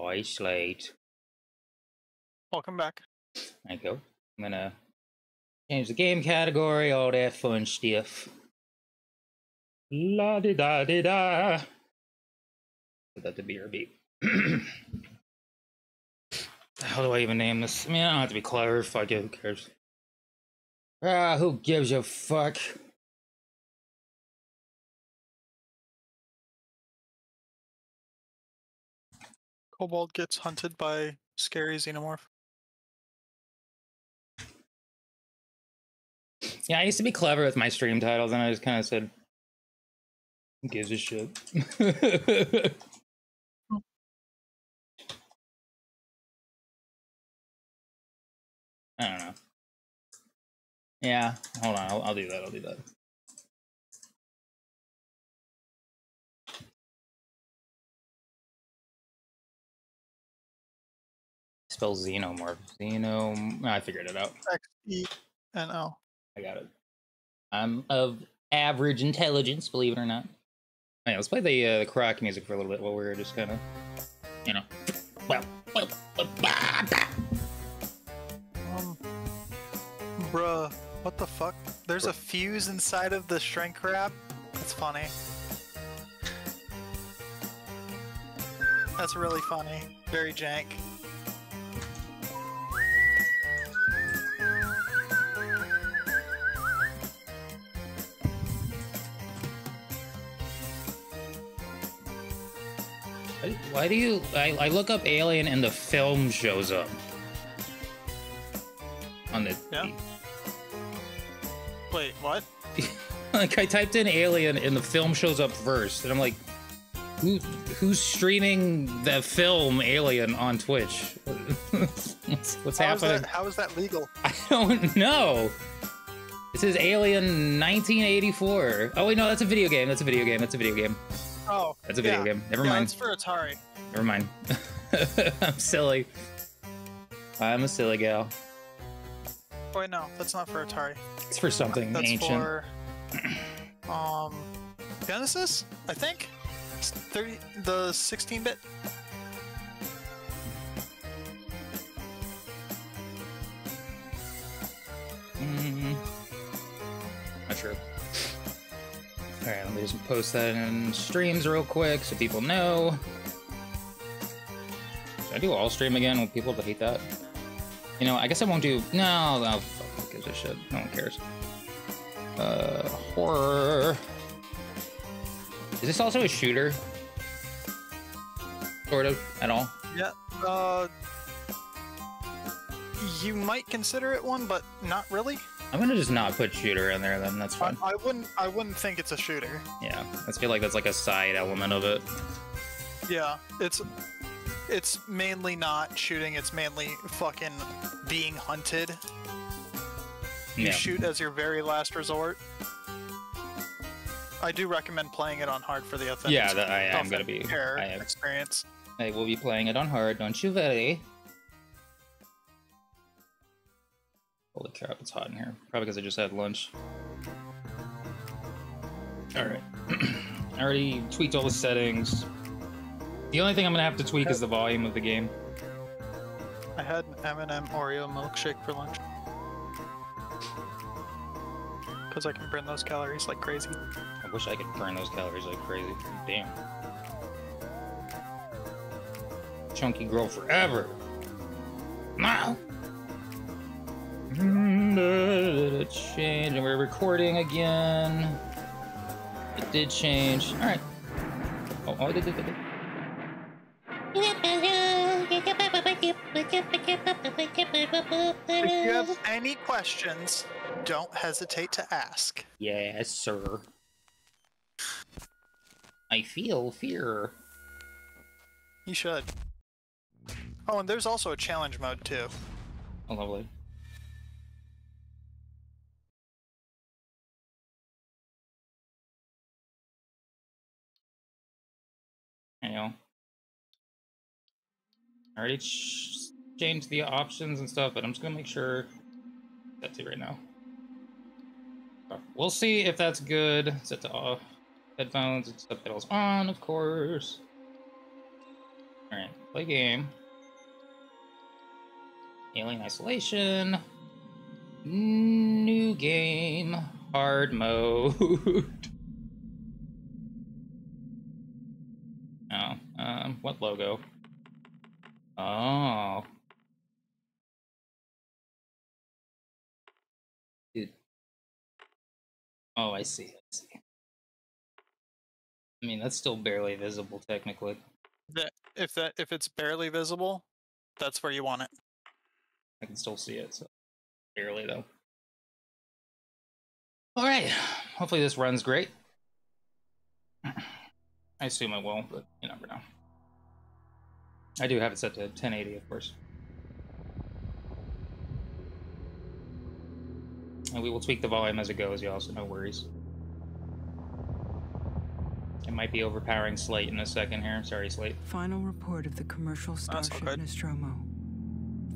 Hi, Slate. Welcome back. Thank you. I'm gonna change the game category, all that fun stuff. La di da di da. Put that to BRB. How do I even name this? I mean, I don't have to be clever. Fuck it, who cares? Ah, who gives a fuck? Kobold gets hunted by scary xenomorph. Yeah, I used to be clever with my stream titles, and I just kind of said, gives a shit?" I don't know. Yeah, hold on. I'll, I'll do that. I'll do that. Spell xenomorph. Xenom. I figured it out. X E N O. I got it. I'm of average intelligence, believe it or not. Yeah, let's play the uh, the croc music for a little bit while we're just kind of, you know. Well, well, well, bah, bah. Um, bruh, what the fuck? There's a fuse inside of the shrink wrap. That's funny. That's really funny. Very jank. Why- do you? I, I look up Alien and the film shows up on the. Yeah. Wait, what? like I typed in Alien and the film shows up first, and I'm like, who who's streaming the film Alien on Twitch? what's what's How is, happening? that, how is that legal? I don't know. This is Alien 1984. Oh wait, no, that's a video game. That's a video game. That's a video game. Oh, That's a video yeah. game. Never yeah, mind. it's for Atari. Never mind. I'm silly. I'm a silly gal. Wait, no, that's not for Atari. It's for something That's ancient. for um Genesis, I think. It's 30 the 16-bit. Mm, not sure. Alright, let me just post that in streams real quick so people know. Should I do all stream again? Will people hate that? You know, I guess I won't do. No, no, fuck, gives a shit? No one cares. Uh, horror. Is this also a shooter? Sort of, at all? Yeah. Uh you might consider it one, but not really. I'm gonna just not put shooter in there then, that's fine. I wouldn't I wouldn't think it's a shooter. Yeah, I feel like that's like a side element of it. Yeah, it's it's mainly not shooting, it's mainly fucking being hunted. You Yeah. shoot as your very last resort. I do recommend playing it on hard for the authentic. Yeah, that I am gonna be. I am. experience. I will be playing it on hard, don't you worry. Holy crap, it's hot in here. Probably because I just had lunch. Alright. I already tweaked all the settings. The only thing I'm gonna have to tweak is the volume of the game. I had an M&M Oreo milkshake for lunch. Because I can burn those calories like crazy. I wish I could burn those calories like crazy. Damn. Chunky girl forever. Now. Change, and we're recording again. It did change. All right. Oh, oh, did, did, did. If you have any questions, don't hesitate to ask. Yes, sir. I feel fear. You should. Oh, and there's also a challenge mode too. Oh, lovely. You know, I already ch- changed the options and stuff, but I'm just gonna make sure that's it right now. We'll see if that's good. Set to off. Uh, headphones, subtitles on, of course. All right. Play game. Alien Isolation. New game. Hard mode. Um, what logo? Oh. Dude. Oh, I see. I see. I mean, that's still barely visible technically. That if that if it's barely visible, that's where you want it. I can still see it, so barely though. All right. Hopefully this runs great. I assume it will, but you never know. I do have it set to 1080, of course. And we will tweak the volume as it goes, y'all, so no worries. It might be overpowering Slate in a second here. I'm Sorry, Slate. Final report of the commercial That's all starship good. Nostromo.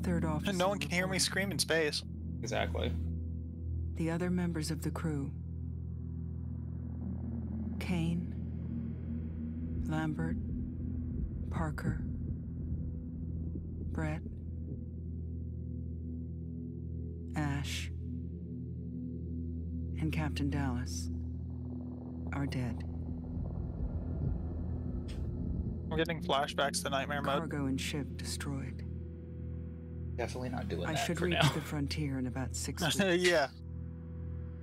Third officer. And no one can hear me scream in space. Exactly. The other members of the crew. Kane, Lambert, Parker, Brett, Ash, and Captain Dallas are dead. I'm getting flashbacks to nightmare mode. Cargo and ship destroyed. Definitely not doing I that I should for reach now. the frontier in about six weeks. yeah.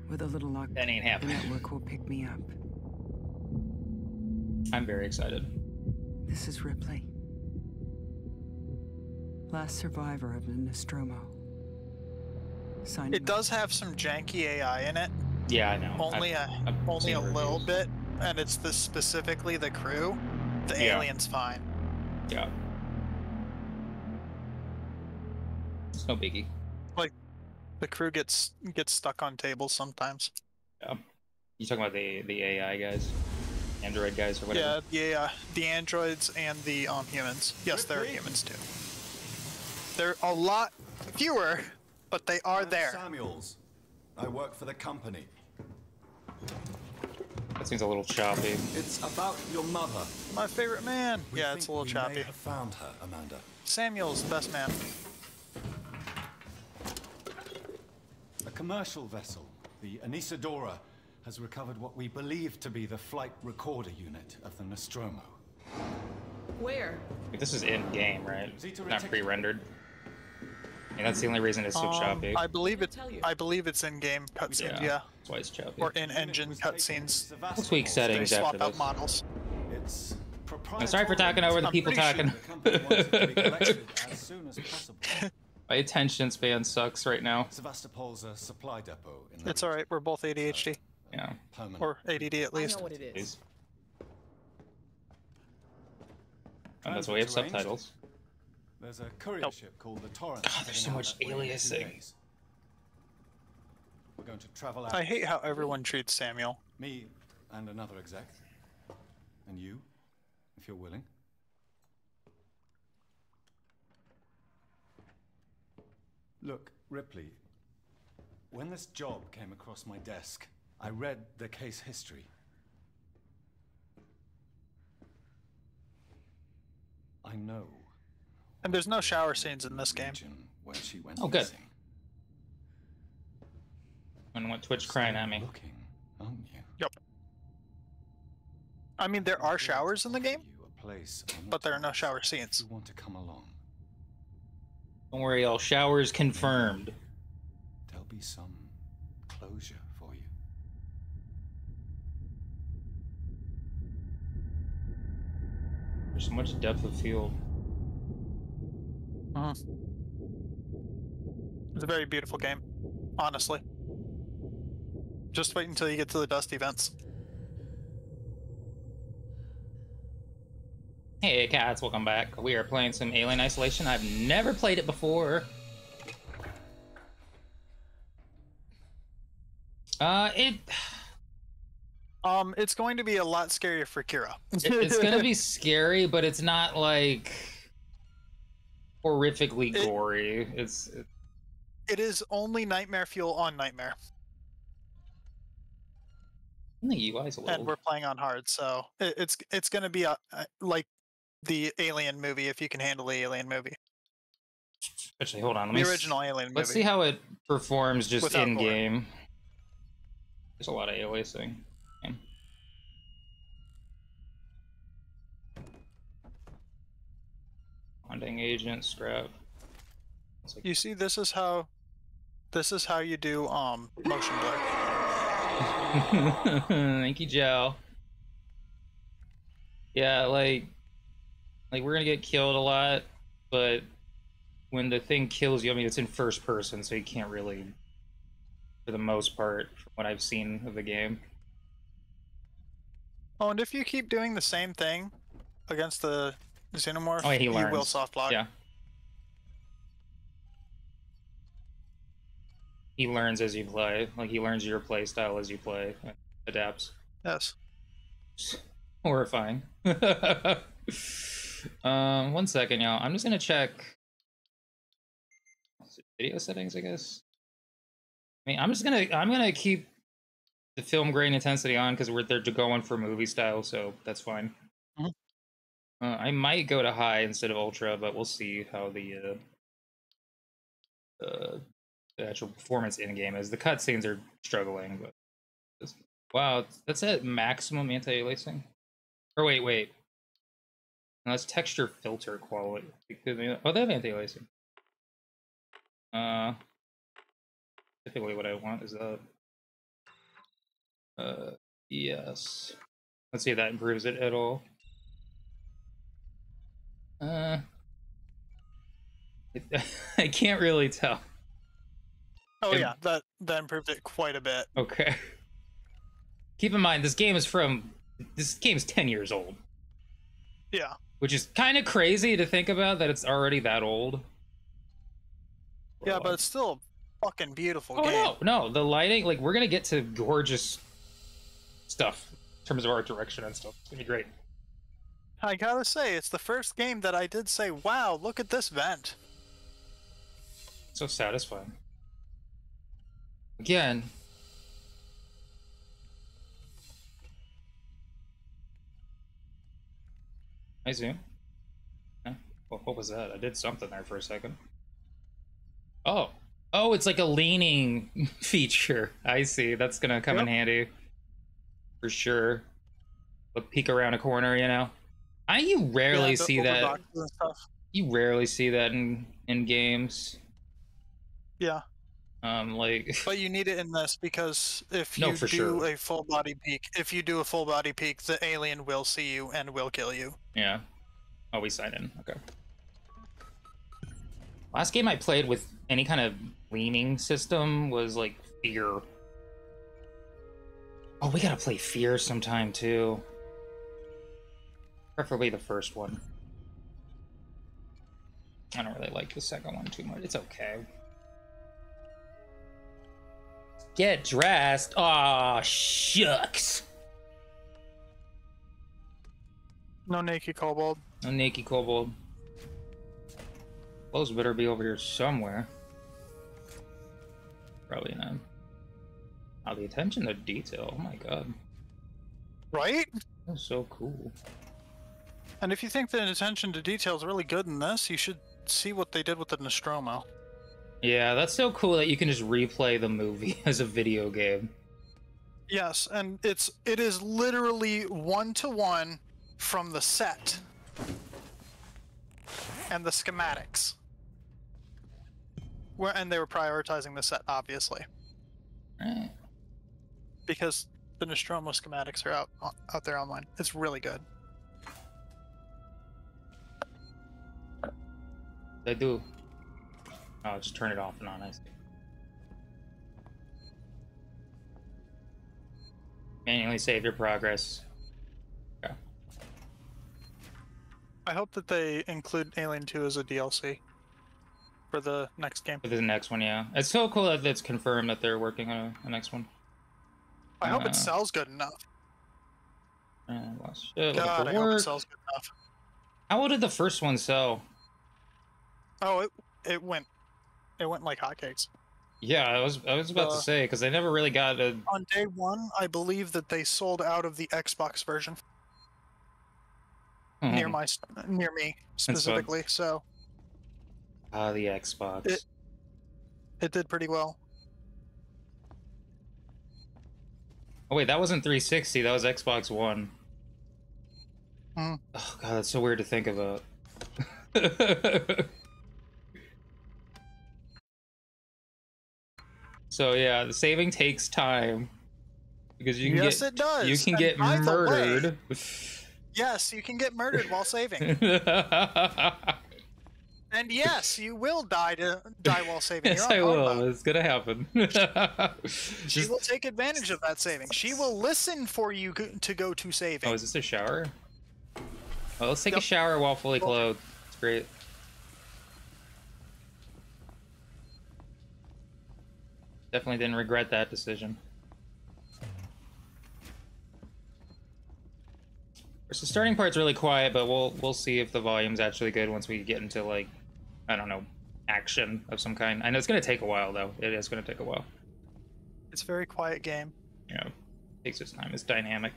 With a little luck, That ain't the happening. network will pick me up. I'm very excited. This is Ripley. Last survivor of the Nostromo. Signing It does have some janky AI in it. Yeah, I know. I've- Only a I've only seen a little reviews. bit, and it's the specifically the crew. The Yeah. alien's fine. Yeah. It's no biggie. Like the crew gets gets stuck on tables sometimes. Yeah. You talking about the the AI guys, Android guys or whatever? Yeah, yeah, the androids and the um humans. Yes, there are humans too. They're a lot fewer, but they are I'm there. Samuels. I work for the company. That seems a little choppy. It's about your mother. My favorite man. We yeah, it's a think little we choppy. May have found her, Amanda. Samuel's the best man. A commercial vessel, the Anesidora, has recovered what we believe to be the flight recorder unit of the Nostromo. Where? This is in game, right? Zeta Not pre-rendered. And that's the only reason it's so Um, choppy. I believe it. I believe it's in-game cutscenes. yeah. Yeah. That's why it's choppy. or in-engine cutscenes. from We'll tweak Sevastopol. They settings swap after out this. models. It's I'm sorry for talking over the I'm people pretty sure talking. The company wants it to be collected as soon as possible. My attention span sucks right now. Sevastopol's a supply depot in It's all right. We're both ADHD Yeah. Permanent. or ADD at I least. know what it is. Please. And that's why we have subtitles. There's a courier Nope. ship called the Torrens. God, there's so much that way in two aliasing. We're going to travel out. I hate how everyone treats Samuel. Me and another exec. And you, if you're willing. Look, Ripley, when this job came across my desk, I read the case history. I know And there's no shower scenes in this game. region where she went Oh, good. missing. And what Twitch crying at me. Looking, aren't you? Yep. I mean, there are showers in the game, you a place on the but there are no shower scenes. You want to come along? Don't worry, all showers confirmed. There'll be some closure for you. There's so much depth of field. Mhm. It's a very beautiful game, honestly. Just wait until you get to the dust events. Hey cats, welcome back. We are playing some Alien Isolation. I've never played it before. Uh, it Um, it's going to be a lot scarier for Kira. it- it's gonna be scary, but it's not like horrifically It- gory. It's it, It is only nightmare fuel on nightmare, the UI's a and we're playing on hard, so it, it's it's going to be a, a like the Alien movie if you can handle the Alien movie, Actually, hold on. Let the me original Alien movie. Let's see how it performs just Without in game. There's a lot of aliasing. Yeah. Hunting agent scrap. Like- You see, this is how, this is how you do um motion blur. Thank you, Joe. Yeah, like, like we're gonna get killed a lot, but when the thing kills you, I mean, it's in first person, so you can't really, for the most part, from what I've seen of the game. Oh, and if you keep doing the same thing against the xenomorph, Oh, yeah, he you will learns. soft block. Yeah. He learns as you play. Like he learns your play style as you play, adapts. Yes. Horrifying. um, one second, y'all. I'm just gonna check video settings. I guess. I mean, I'm just gonna I'm gonna keep the film grain intensity on because we're they're going for movie style, so that's fine. Uh, I might go to high instead of ultra, but we'll see how the uh, uh, the actual performance in game is. The cutscenes are struggling, but it's- wow, that's at maximum anti-aliasing. Or wait, wait. No, that's texture filter quality. Oh, they have anti-aliasing. Uh, typically what I want is that. Uh, yes. Let's see if that improves it at all. Uh, I can't really tell. Oh Im- yeah, that that improved it quite a bit. Okay. Keep in mind, this game is from. This game's 10 years old, Yeah. which is kind of crazy to think about that it's already that old. Yeah, but it's still a fucking beautiful Oh game. no, no, the lighting, like we're gonna get to gorgeous stuff in terms of art direction and stuff. It's gonna be great. I gotta say, it's the first game that I did say, "Wow, look at this vent." So satisfying. Again. I zoom. Huh? What, what was that? I did something there for a second. Oh. Oh, it's like a leaning feature. I see. That's gonna come in handy. For sure. Look, peek around a corner, you know? I you rarely Yeah, see that. overboxes and stuff. You rarely see that in in games. Yeah, Um, like but you need it in this because if No, you for do sure. a full body peek, if you do a full body peek, the alien will see you and will kill you. yeah. Oh, we sign in. Okay. Last game I played with any kind of leaning system was like Fear. Oh, we gotta play Fear sometime too. Preferably the first one. I don't really like the second one too much. It's okay. Get dressed. Aw, shucks. No naked kobold. No Naked Kobold. Clothes better be over here somewhere. Probably not. Oh, the attention to detail. Oh my god. Right? That's so cool. And if you think the attention to detail is really good in this, you should see what they did with the Nostromo. Yeah, that's so cool that you can just replay the movie as a video game. Yes, and it's it is literally one to one from the set and the schematics. Where and they were prioritizing the set obviously Right. because the Nostromo schematics are out out there online. It's really good. I do. Oh, just turn it off and on. I see. Manually save your progress. Okay. I hope that they include Alien 2 as a DLC for the next game. For the next one, yeah. It's so cool that it's confirmed that they're working on a, a next one. I hope Uh, it sells good enough. Uh, lost shit, God, for I hope it sells good enough. How well did the first one sell? Oh, it it went it went like hotcakes. Yeah, I was I was about Uh, to say because they never really got a. On day one, I believe that they sold out of the Xbox version. near Oh, my near me specifically. So Ah, the Xbox. It- it did pretty well. Oh wait, that wasn't 360. That was Xbox One. Hmm. Oh god, that's so weird to think about. so yeah, the saving takes time because you can yes, get it does. you can And get way- murdered. yes, you can get murdered while saving. And yes, you will die to die while saving. yes, I will. It's gonna happen. She will take advantage of that saving. She will listen for you to go to saving. Oh, is this a shower? Oh, let's take a shower while fully clothed. It's great. Definitely didn't regret that decision. So starting part's really quiet, but we'll we'll see if the volume's actually good once we get into like I don't know action of some kind. I know it's gonna take a while though. It is gonna take a while. It's a very quiet game. Yeah, know, takes its time. It's dynamic.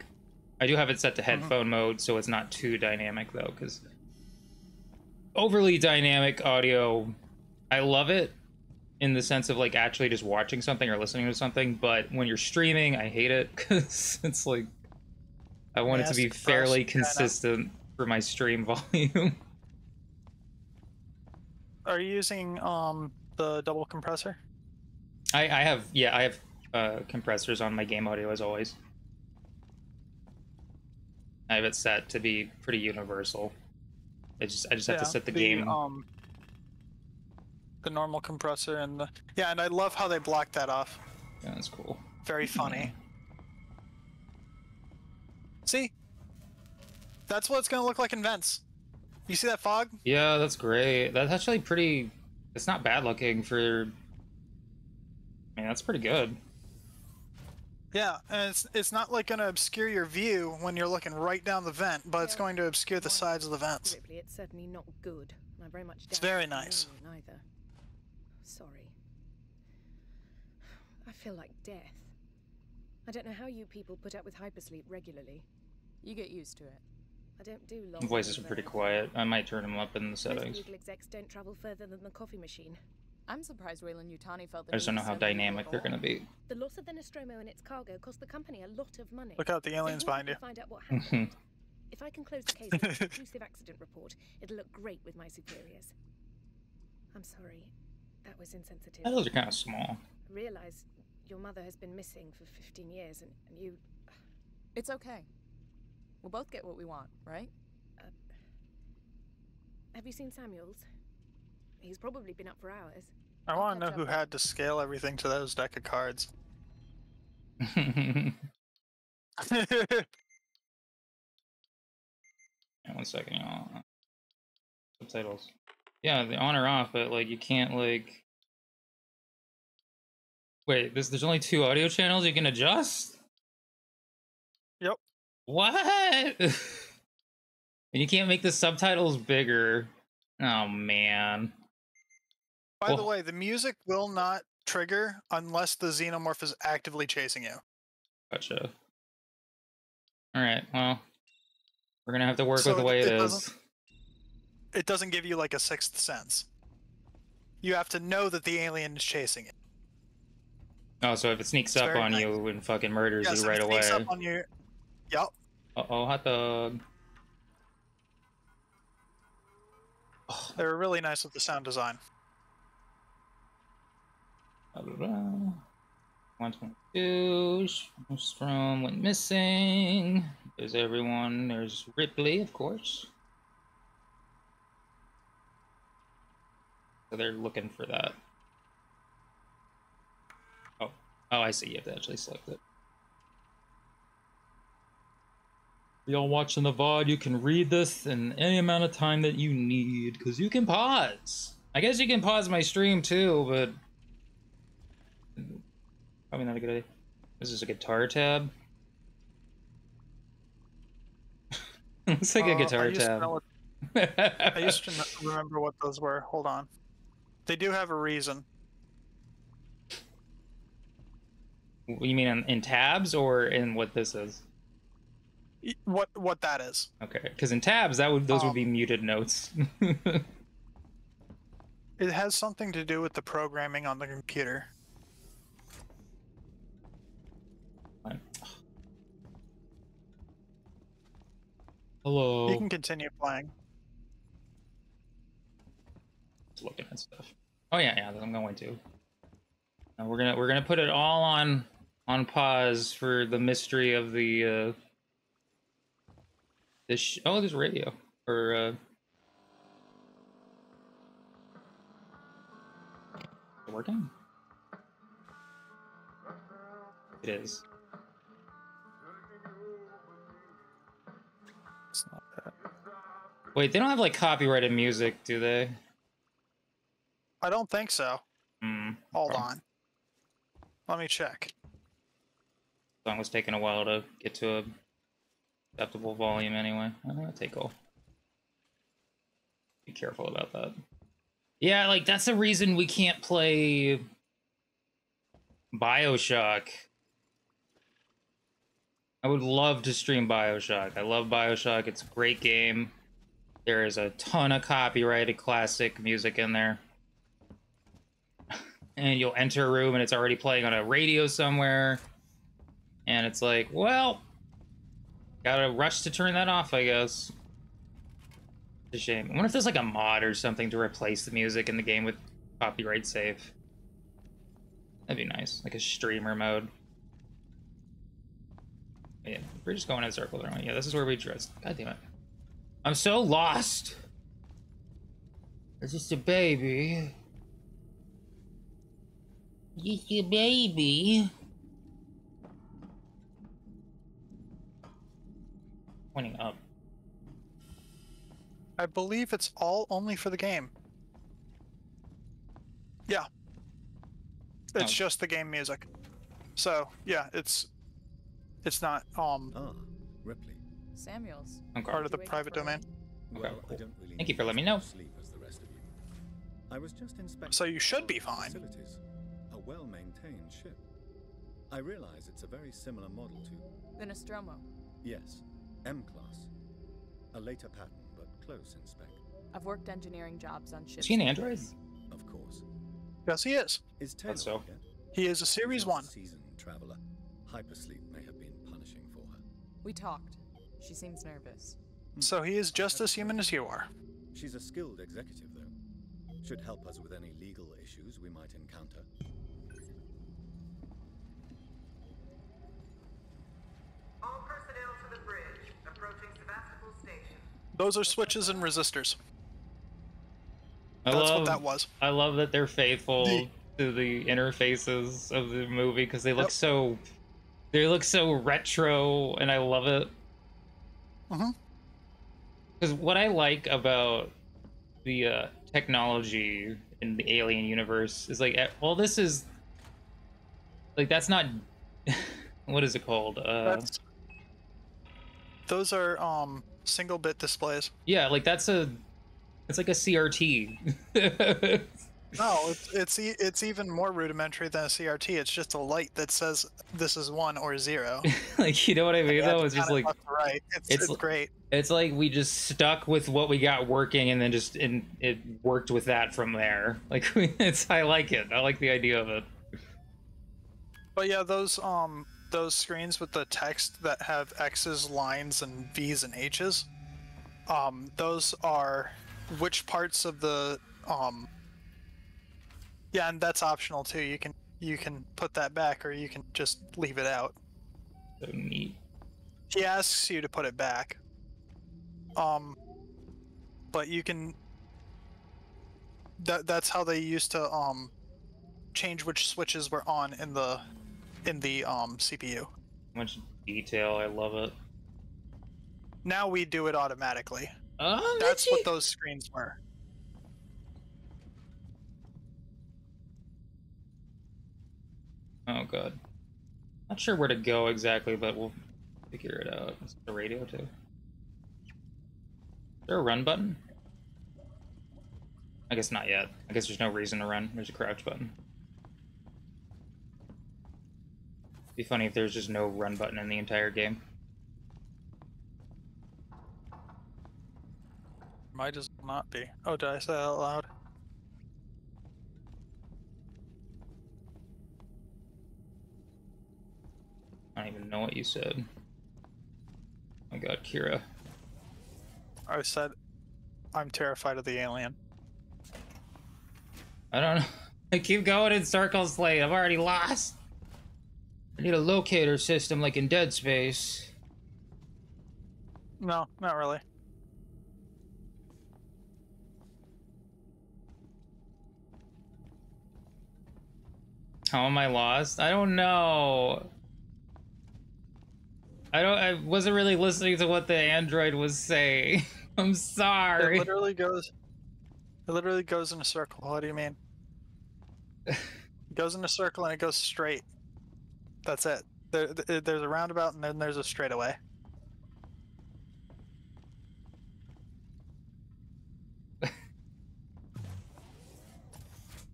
I do have it set to mm-hmm. headphone mode, so it's not too dynamic though, because overly dynamic audio, I love it in the sense of like actually just watching something or listening to something. But when you're streaming, I hate it because it's like I want it to be fairly kinda. consistent for my stream volume. Are you using um the double compressor? I, I have yeah, I have uh, compressors on my game audio as always. I have it set to be pretty universal. I just I just have to Yeah, set the, game. Um, the normal compressor and the yeah, and I love how they block that off. Yeah, that's cool. Very funny. See, that's what it's gonna look like in vents. You see that fog? Yeah, that's great. That's actually pretty. It's not bad looking for. I mean, that's pretty good. Yeah, and it's it's not like gonna obscure your view when you're looking right down the vent, but it's going to obscure the sides of the vents. It's certainly not good. I very much It's very nice. genuine Either. Sorry. I feel like death. I don't know how you people put up with hypersleep regularly. You get used to it. I don't do long. Voices are pretty quiet. I might turn them up in the Most settings. legal execs don't travel further than the coffee machine. I'm surprised Weyland Yutani felt that I just don't know how so dynamic they're gonna be. The loss of the Nostromo and its cargo cost the company a lot of money. Look out, the aliens want behind me you. to Find out what happened. if I can close the case with a conclusive accident report, it'll look great with my superiors. I'm sorry. That was insensitive. Those are kind of small. I realize your mother has been missing for 15 years and, and you. It's okay. We'll both get what we want, right? Uh, have you seen Samuels? He's probably been up for hours. I want to know who up. had to scale everything to those deck of cards. One second, y'all. Subtitles. Yeah, the on or off, but like you can't like. Wait, there's there's only two audio channels you can adjust. Yep. What? and you can't make the subtitles bigger. Oh man. By the way, the music will not trigger unless the xenomorph is actively chasing you. Gotcha. All right. Well, we're gonna have to work So with the way it it is. It doesn't give you like a sixth sense. You have to know that the alien is chasing it. Oh, so if it sneaks It's up on nice. you and fucking murders Yes, you if right it sneaks away. up on you. Yep. Uh oh, hot dog. They were really nice with the sound design. Ba-da-da. 122. Strom went missing. There's everyone. There's Ripley, of course. So they're looking for that. Oh, oh, I see. You have to actually select it. Y'all watching the VOD, you can read this in any amount of time that you need, because you can pause. I guess you can pause my stream too, but Probably not a good idea. This is a guitar tab. Looks like a Uh, guitar I used, to know tab. I used to remember what those were. Hold on. They do have a reason. you mean in, in tabs or in what this is? What what that is? Okay, because in tabs that would those would Um, be muted notes. It has something to do with the programming on the computer. Hello. You can continue playing. Just looking at stuff. Oh yeah, yeah, I'm going to. Uh, we're gonna we're gonna put it all on on pause for the mystery of the uh this oh there's radio or uh working? It is. It's not that. Wait, they don't have like copyrighted music, do they? I don't think so. Hmm. Hold on. Let me check. song was taking a while to get to a acceptable volume anyway. I'm gonna take off. Be careful about that. Yeah, like that's the reason we can't play Bioshock. I would love to stream Bioshock. I love Bioshock. It's a great game. There is a ton of copyrighted classic music in there. And you'll enter a room and it's already playing on a radio somewhere. And it's like, well, gotta rush to turn that off, I guess. It's a shame. I wonder if there's like a mod or something to replace the music in the game with copyright safe. That'd be nice, like a streamer mode. Yeah, we're just going in circles, aren't we? Yeah, this is where we dressed. God damn it. I'm so lost. It's just a baby. Just a baby. Pointing up. I believe it's all only for the game. Yeah. It's Oh. just the game music. So yeah, it's it's not um Ah, Ripley. Samuels. Okay. part of the You wake up private domain. Well, I cool. don't really Thank you for letting me know. Sleep as the rest of you. I was just inspecting. So you should be one of the fine. Facilities, a well-maintained ship. I realize it's a very similar model to, The Nostromo. yes, M class. A later pattern, but close in spec. I've worked engineering jobs on ships. Is he an android? Of course. Yes, he is. Is Taylor so. yet? He is a series one. Seasoned traveler. Hypersleep may have been punishing for her. We talked. She seems nervous. Hmm. So he is just as human as you are. She's a skilled executive, though. Should help us with any legal issues we might encounter. All personnel to the bridge. Approaching Sevastopol Station. Those are switches and resistors. I That's love, what that was. I love that they're faithful The- to the interfaces of the movie because they look Yep. so they look so retro and I love it. Because what I like about the uh, technology in the alien universe is like, well, this is like that's not what is it called? Uh, those are um single bit displays. yeah, like that's a it's like a CRT. No, it's it's e- it's even more rudimentary than a CRT. It's just a light that says this is one or zero. like you know what I mean? Though it's just like right. It's, it's it's, great. it's like we just stuck with what we got working and then just and it worked with that from there like it's i like it i like the idea of it But yeah, those um those screens with the text that have X's, lines, and V's and H's, um, those are which parts of the um. Yeah, and that's optional too. You can you can put that back, or you can just leave it out. so neat He asks you to put it back. Um, but you can. That that's how they used to um, change which switches were on in the, in the um CPU. much detail i love it. Now we do it automatically. oh That's what those screens were. oh god. Not sure where to go exactly but we'll figure it out. Is the radio too? Is there a run button? I guess not yet. I guess there's no reason to run. There's a crouch button It'd be funny if there's just no run button in the entire game. Might as well not be. Oh, did I say that out loud? I don't even know what you said. Oh my god, Kira. I said I'm terrified of the alien. I don't know. I keep going in circles, Slate. I'm already lost. I need a locator system like in Dead Space. No, not really. How am I lost? I don't know. I don't. I wasn't really listening to what the android was saying. I'm sorry. It literally goes. It literally goes in a circle. What do you mean? it goes in a circle and it goes straight. That's it. There, there's a roundabout and then there's a straightaway.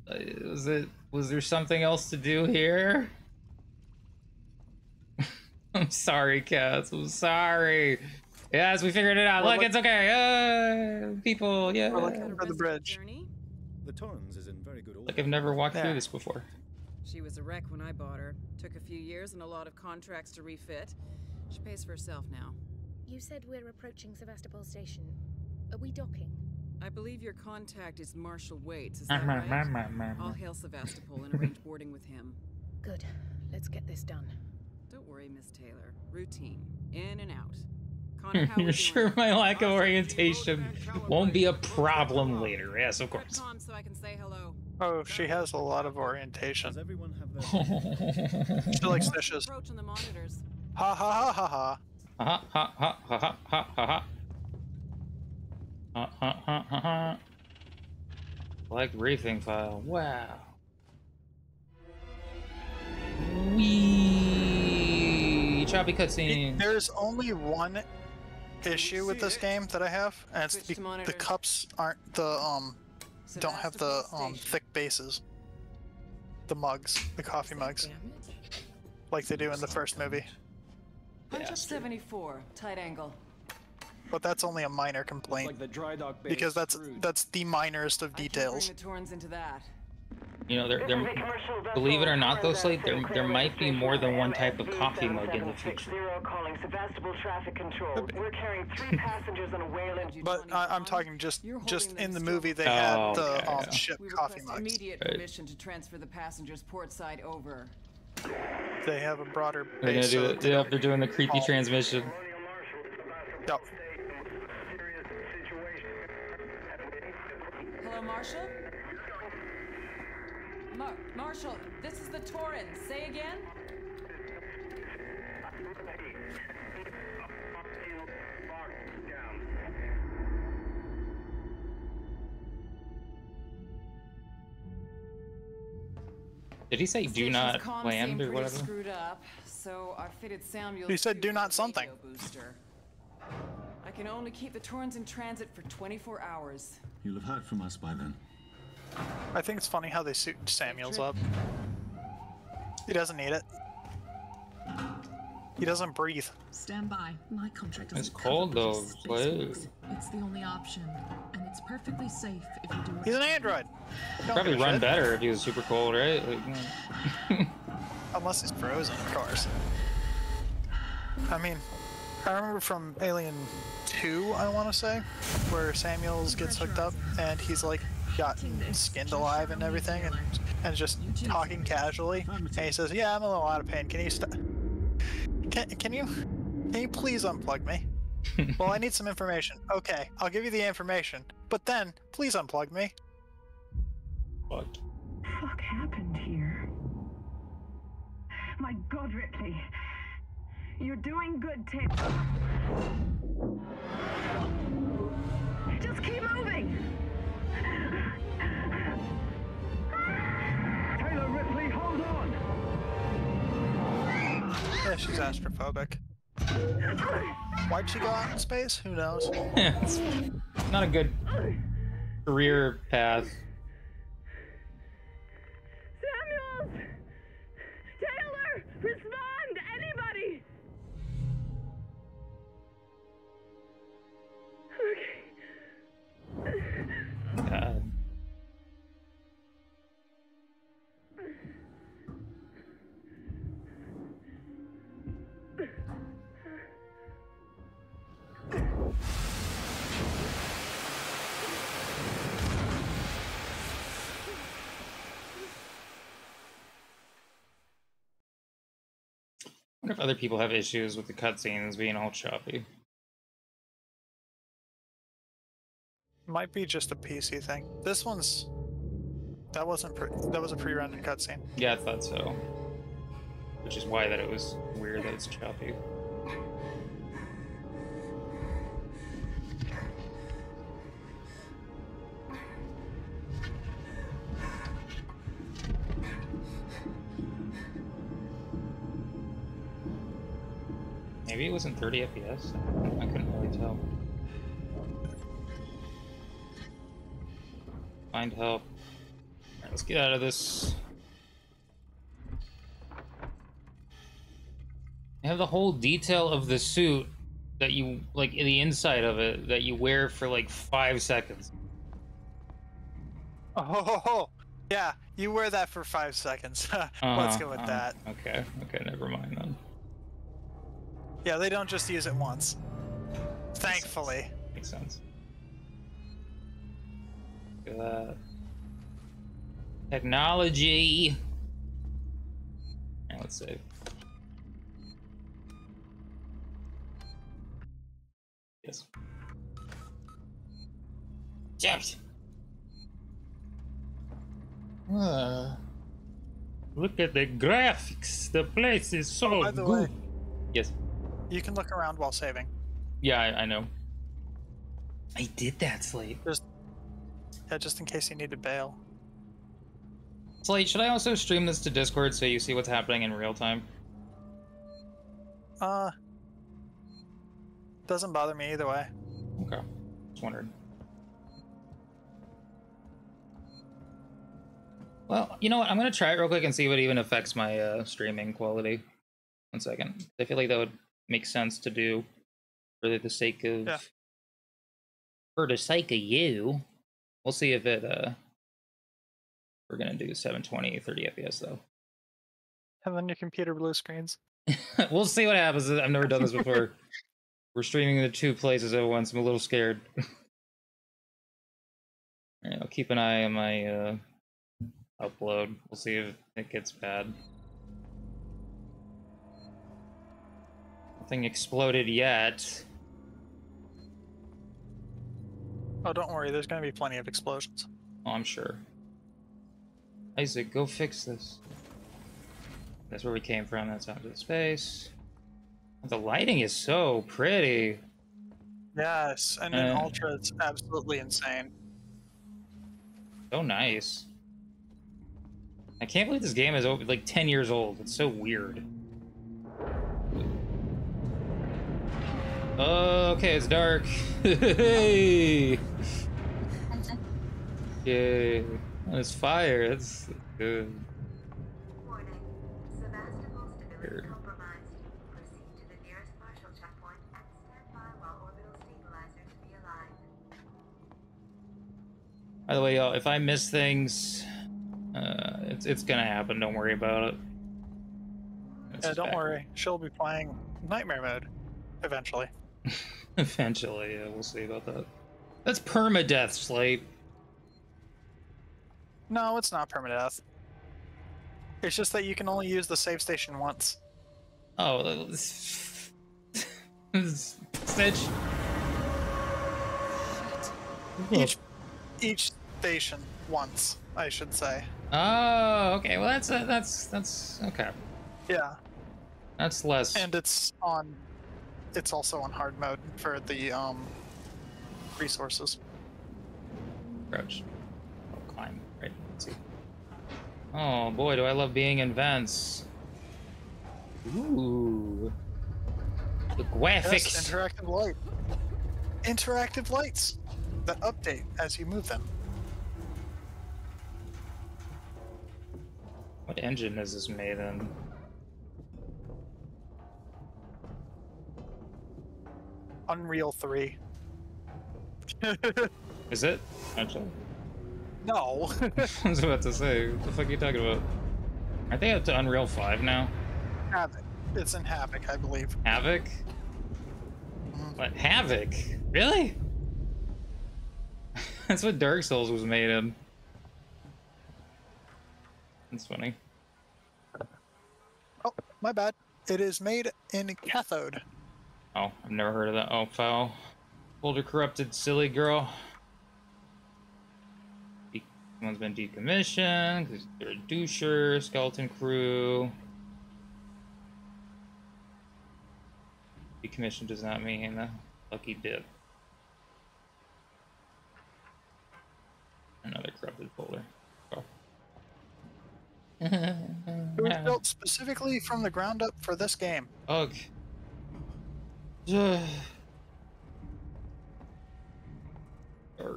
Uh, Was it? Was there something else to do here? I'm sorry, Cass. I'm sorry. Yes, we figured it out. We're Look, look- it's okay. Uh, people, yeah. We're looking Got for the bridge. The Torrens is in very good order. Like I've never walked There. through this before. She was a wreck when I bought her. Took a few years and a lot of contracts to refit. She pays for herself now. You said we're approaching Sevastopol Station. Are we docking? I believe your contact is Marshall Waits, is that uh-huh. right? I'll hail Sevastopol and arrange boarding with him. Good. Let's get this done. Don't worry, Miss Taylor. Routine. In and out. Connor, You're sure my lack of orientation won't be a problem later? Yes, of Cut course. comms so I can say hello. Oh, she has a lot of orientation. Does everyone have their... She likes dishes. Approach on the monitors. Ha ha ha ha ha. Ha ha ha ha ha ha ha ha. Ha ha ha ha ha. Like briefing file. Wow. Wee. Choppy cutscene. There's only one issue with this game that I have, and it's the, the cups aren't the um don't have the um thick bases. The mugs, the coffee mugs, Damage? like they do in the first movie. Punch up 74, tight angle. But that's only a minor complaint like the dry dock because that's screwed. that's the minorest of I can't details. bring the Torrens into that. You know, there, there, believe it or not, though, Slate, there, there might be more than one type of coffee mug in the future. calling Sevastopol traffic control. We're carrying three passengers on a whaling. You But I, I'm talking just just in the movie they had Oh, the okay, um, yeah. ship We coffee request mugs. immediate Right. permission to transfer the passengers port side over. They have a broader They're gonna do it. they Yeah, they're doing the creepy Oh. transmission. Yep. Hello, Marshall? Mar- Marshall, this is the Torrens. Say again? Did he say do not land or whatever? screwed up, so I fitted Samuel's He said do not something. Booster. I can only keep the Torrens in transit for 24 hours. You'll have heard from us by then. I think it's funny how they suit Samuels up. He doesn't need it. He doesn't breathe. Stand by. My contract It's doesn't cold, cover though, British space Blade. works. It's the only option, and it's perfectly safe if you do it. He's an android. Don't Probably run shit. better if he was super cold, right? Like. Unless he's frozen, of course. I mean, I remember from Alien 2, I want to say, where Samuels gets hooked up and he's like gotten skinned alive and everything and, and just talking casually. And he says, Yeah, I'm in a little out of pain. Can you stop? Can, can you can you please unplug me? well, I need some information. Okay, I'll give you the information, but then please unplug me. fuck. fuck happened here? My God, Ripley. You're doing good, Tim. Yeah, she's astrophobic. Why'd she go out in space? Who knows? Yeah, it's not a good career path. Samuels! Taylor! Respond! Anybody! Okay. Uh, wonder if other people have issues with the cutscenes being all choppy. Might be just a PC thing. This one's that wasn't pre- that was a pre-rendered cutscene. Yeah, I thought so. Which is why that it was weird that it's choppy. Wasn't 30 FPS. I couldn't really tell. Find help. Alright, let's get out of this. I have the whole detail of the suit that you like the inside of it that you wear for like five seconds. Oh, yeah, you wear that for five seconds. Let's Uh-huh, go with uh, that. Okay, okay, never mind then. Yeah, they don't just use it once. Thankfully. Makes sense. Look at that. Technology. Alright, let's save. Yes. James. Uh, look at the graphics. The place is so By the good. way, Yes. You can look around while saving. Yeah, I, I know. I did that, Slate. Just yeah, just in case you need to bail. Slate, should I also stream this to Discord so you see what's happening in real time? Uh, doesn't bother me either way. Okay. Just wondered. Well, you know what? I'm gonna try it real quick and see what even affects my uh, streaming quality. One second. I feel like that would make sense to do for the sake of Yeah. for the sake of you. We'll see if it uh we're gonna do 720 30 FPS though. And then your computer blue screens. we'll see what happens. I've never done this before. We're streaming the two places at once. I'm a little scared. I'll keep an eye on my uh, upload. We'll see if it gets bad. Nothing exploded yet. Oh, don't worry. There's going to be plenty of explosions. Oh, I'm sure. Isaac, go fix this. That's where we came from. That's out of the space. The lighting is so pretty. Yes, and in Uh. Ultra, it's absolutely insane. So nice. I can't believe this game is over, like 10 years old. It's so weird. Okay, it's dark. Hey! Yay. And it's fire. It's good. Warning. Sevastopol's stability Weird. compromised. Proceed to the nearest partial checkpoint and stand by while orbital stabilizers realign. By the way, y'all, if I miss things, uh, it's, it's gonna happen. Don't worry about it. It's Yeah, don't worry. She'll be playing Nightmare Mode eventually. Eventually, yeah, we'll see about that. That's permadeath, Slate. No, it's not permadeath. It's just that you can only use the save station once. Oh, this- Snitch. Each each station once, I should say. Oh, okay. Well, that's uh, that's that's okay. Yeah, That's less. and it's on. It's also on hard mode for the um resources. approach. Oh, climb. Right. Let's see. Oh boy, do I love being in vents. Ooh. The graphics. Yes, interactive light. Interactive lights that update as you move them. What engine is this made in? Unreal 3. Is it? Actually. no. I was about to say, what the fuck are you talking about? Aren't they up to Unreal 5 now? Havok. It's in Havok, I believe. Havok? Mm-hmm. What? Havok? Really? That's what Dark Souls was made in. That's funny. Oh, my bad. It is made in cathode. Oh, I've never heard of that. Oh, foul. Older corrupted silly girl. Someone's been decommissioned. 'cause They're a doucher. Skeleton crew. Decommissioned does not mean a lucky dip. Another corrupted folder. Oh. It was built specifically from the ground up for this game. Ugh.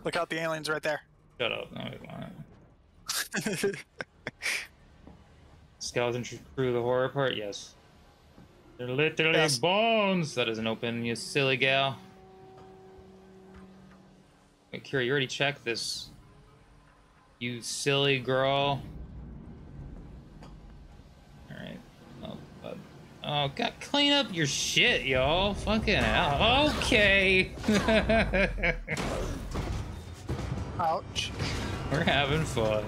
Look out the aliens right there. Shut up. No, Skeleton crew, the horror part? Yes. They're literally Yes. bones! That isn't open, you silly gal. Wait, Kira, you already checked this. You silly girl. Alright. Oh, God. Oh, God, clean up your shit, y'all. Fucking hell. Okay. Ouch. We're having fun.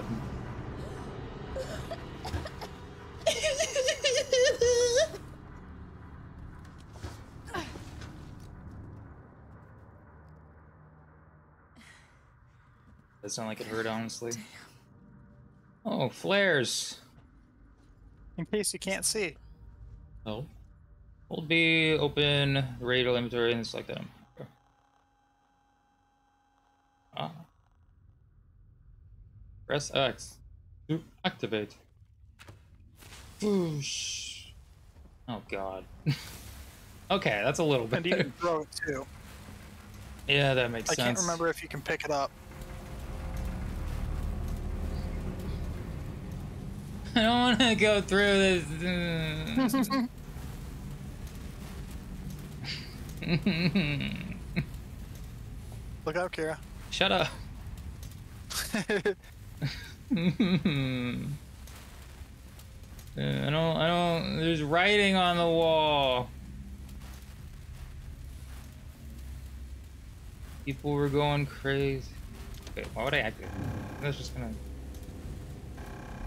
That sound like it hurt, honestly. Oh, flares. In case you can't see. Oh. Hold B, open radio inventory, and select them. Okay. Ah. Press X to activate. Whoosh. Oh god. okay, that's a little bit. And you can throw it too. Yeah, that makes I sense. I can't remember if you can pick it up. I don't want to go through this. Look out, Kira. Shut up. I don't. I don't. There's writing on the wall. People were going crazy. Okay, why would I act? I was just gonna.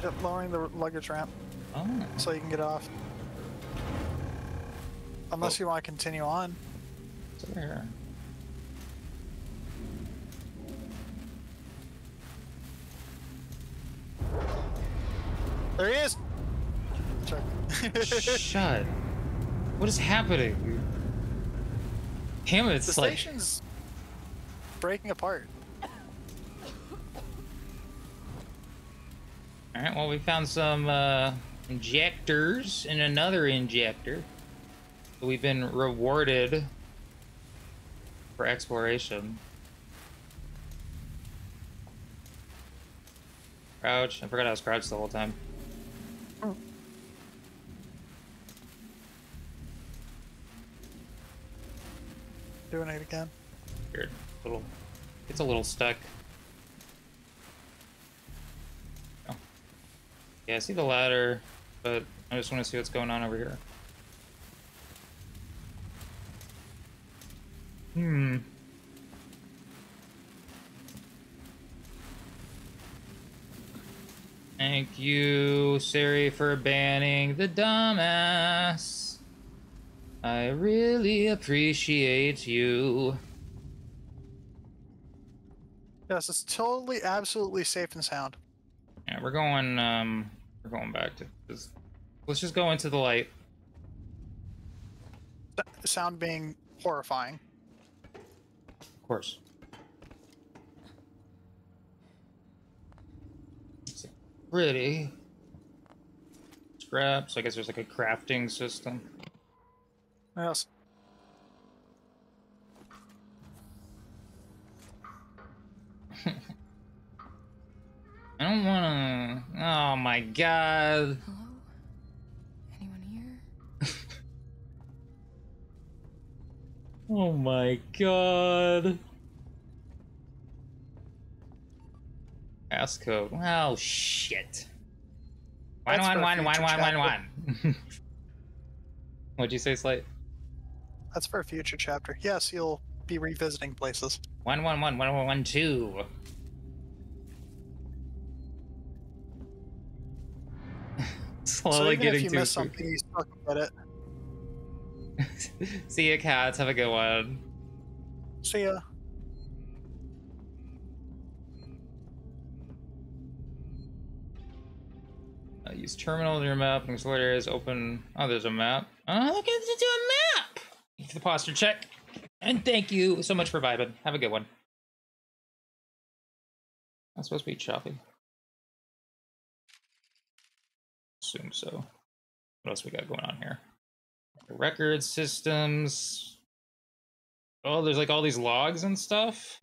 Yep, lowering the luggage ramp Oh. so you can get off. Unless oh. you want to continue on. It's over here. There he is. Shut. What is happening? Damn it! the like. station's breaking apart. All right. Well, we found some uh, injectors and another injector. We've been rewarded for exploration. Crouch. I forgot I was crouched the whole time. Doing it again. Weird. Little. It's a little stuck. Oh. Yeah, I see the ladder, but I just want to see what's going on over here. Hmm. Thank you, Siri, for banning the dumbass. I really appreciate you. Yes, it's totally, absolutely safe and sound. Yeah, we're going. Um, we're going back to this. Let's just go into the light. Sound being horrifying. Of course. It's pretty. Scraps. I guess there's like a crafting system. Yes. I don't want to. Oh my god. Oh my god. Passcode. Oh shit. One That's one for a one one future one one chapter. one. What'd you say, Slate? That's for a future chapter. Yes, you'll be revisiting places. One one one one one one two. So Slowly even getting if you too miss something, you still can get it. See you, cats. Have a good one. See ya. Uh, use terminal in your map. Next order is open. Oh, there's a map. Oh, look at do a map. Thank the posture check. And thank you so much for vibing. Have a good one. That's supposed to be choppy. Assume so. What else we got going on here? Record systems. Oh, there's like all these logs and stuff.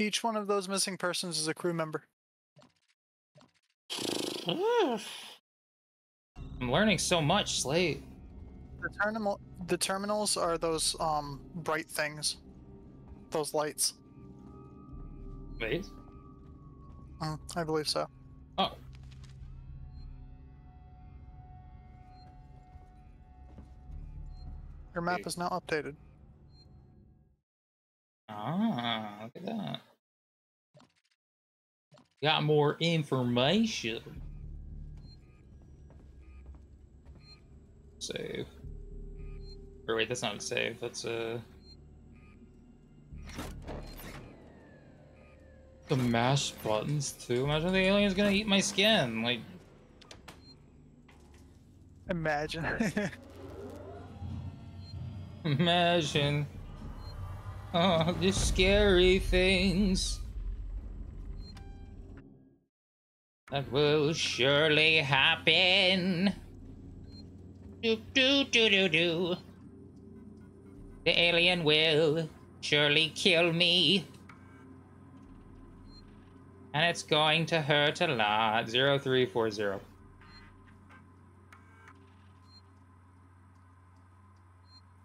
Each one of those missing persons is a crew member. I'm learning so much, Slate. The terminal, the terminals are those um bright things, those lights. Wait. Mm, I believe so. Oh. Your map is now updated. Ah, look at that. Got more information. Save. Or wait, that's not a save. That's a. The mash buttons too. Imagine the alien's gonna eat my skin. Like, Imagine. imagine. Oh, the scary things. That will surely happen. Do do do do do. The alien will surely kill me. And it's going to hurt a lot. Zero three four zero.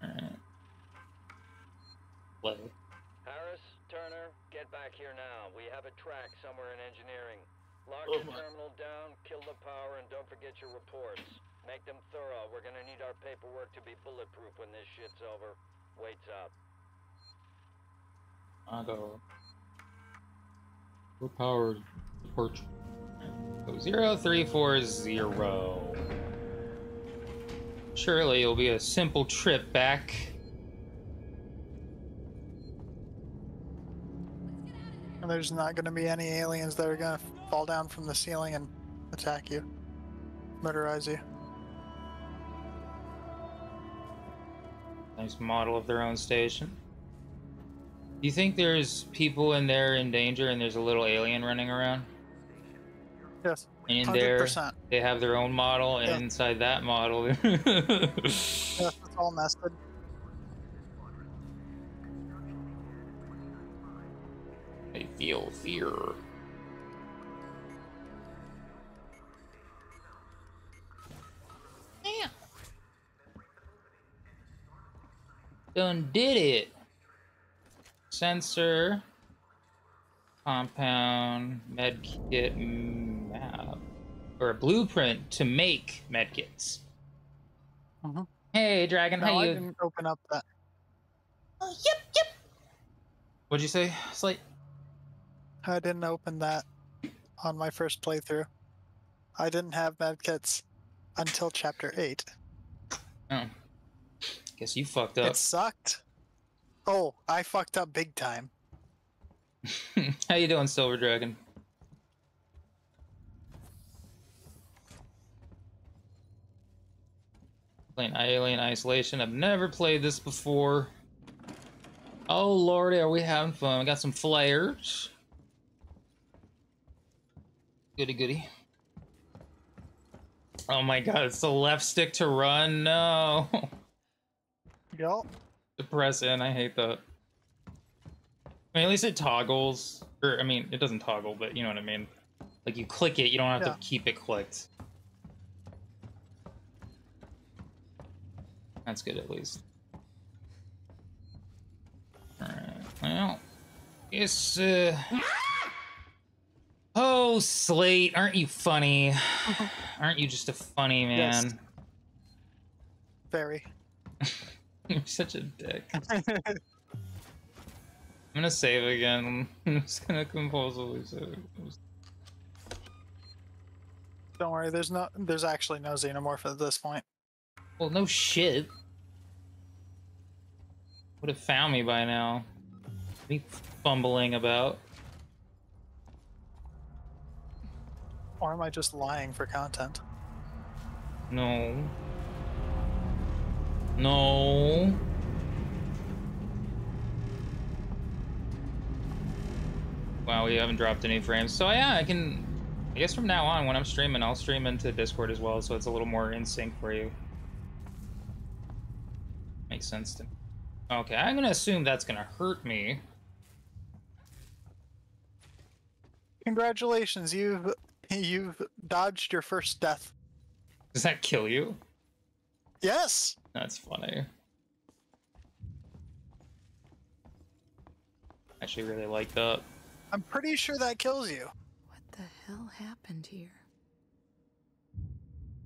Alright. Play. Harris, Turner, get back here now. Somewhere in engineering. Lock Oh the terminal down, kill the power, and don't forget your reports. Make them thorough. We're gonna need our paperwork to be bulletproof when this shit's over. Waits up. I'll go. We're powered. Porch. So zero three four zero. Surely it'll be a simple trip back. And there's not going to be any aliens that are going to fall down from the ceiling and attack you, murderize you. Nice model of their own station. Do you think there's people in there in danger and there's a little alien running around? Yes. And in there, 100%. they have their own model, and Yeah. inside that model, Yes, it's all nested. They feel fear. Yeah. Done did it. Sensor, compound, medkit map, or a blueprint to make medkits. Mhm. Hey, Dragon, No, how I you? didn't open up that. Oh, yep, yep. What'd you say, Slate? I didn't open that on my first playthrough. I didn't have medkits until chapter 8. Oh, guess you fucked up. It sucked. Oh, I fucked up big time. How you doing, Silver Dragon? Playing Alien Isolation. I've never played this before. Oh lordy, are we having fun? We got some flares. Goody goody. Oh my god, it's the left stick to run. No. Yup. in. I hate that. I mean, at least it toggles. Or, I mean, it doesn't toggle, but you know what I mean. Like, you click it, you don't have Yeah. to keep it clicked. That's good, at least. Alright, well... It's, uh... Oh, Slate, aren't you funny? aren't you just a funny man? Yes. Very. You're such a dick. I'm gonna save again. I'm just gonna compulsively save. Don't worry, there's no there's actually no xenomorph at this point. Well, no shit. Would have found me by now. Me fumbling about. Or am I just lying for content? No. No. Wow, we haven't dropped any frames. So yeah, I can. I guess from now on, when I'm streaming, I'll stream into Discord as well, so it's a little more in sync for you. Makes sense to me. Okay, I'm gonna assume that's gonna hurt me. Congratulations, you've you've dodged your first death. Does that kill you? Yes. That's funny. Actually, really like that. I'm pretty sure that kills you. What the hell happened here?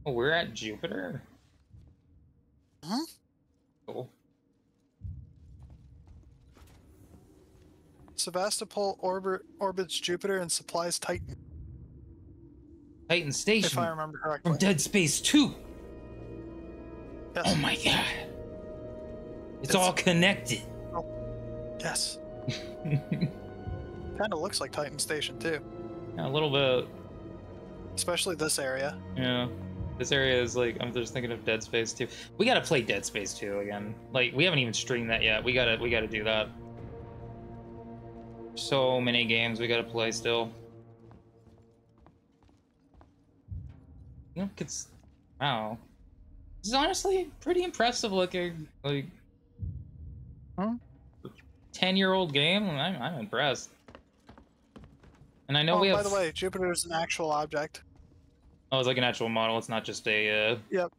Oh, we're at Jupiter. Huh? Cool. Sevastopol orbit orbits Jupiter and supplies Titan. Titan Station. If I remember correctly. From Dead Space 2. Yes. Oh my god. It's, It's- all connected. Oh, yes. kind of looks like Titan Station too, Yeah, a little bit. especially this area. Yeah. This area is like I'm just thinking of Dead Space 2. We gotta play Dead Space 2 again. Like we haven't even streamed that yet. We gotta we gotta do that. So many games we gotta play still. You know, it's wow. This is honestly pretty impressive looking. Like Huh? ten year old game. I'm I'm impressed. And I know oh, we have by the way, Jupiter is an actual object. Oh, it's like an actual model. It's not just a uh, Yep.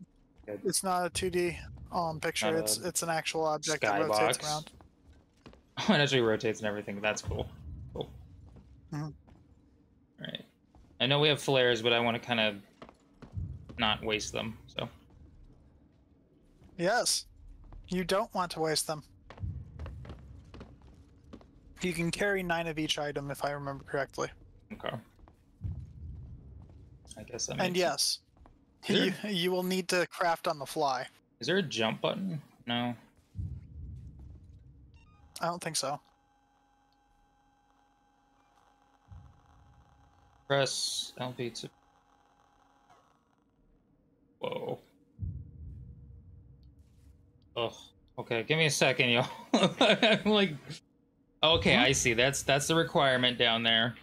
Good. It's not a 2D um picture. It's it's an actual object that rotates skybox. around. Oh, it actually rotates and everything. That's cool. Cool. Mhm. Alright. I know we have flares, but I want to kind of not waste them. So Yes. You don't want to waste them. You can carry nine of each item if I remember correctly. okay. I guess that And yes, Sure. you, you will need to craft on the fly. Is there a jump button? No. I don't think so. Press LB to. Whoa. Oh. Okay, give me a second, yo. I'm like. Okay, I see. That's that's the requirement down there,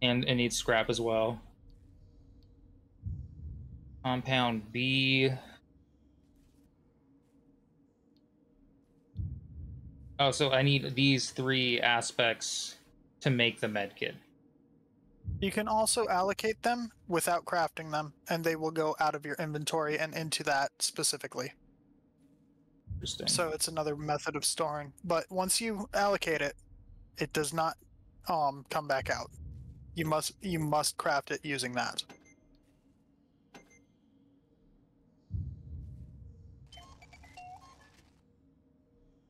and it needs scrap as well. Compound B. Oh, so I need these three aspects to make the med kit. You can also allocate them without crafting them, and they will go out of your inventory and into that specifically. Interesting. So it's another method of storing. But once you allocate it, it does not um come back out. You must you must craft it using that.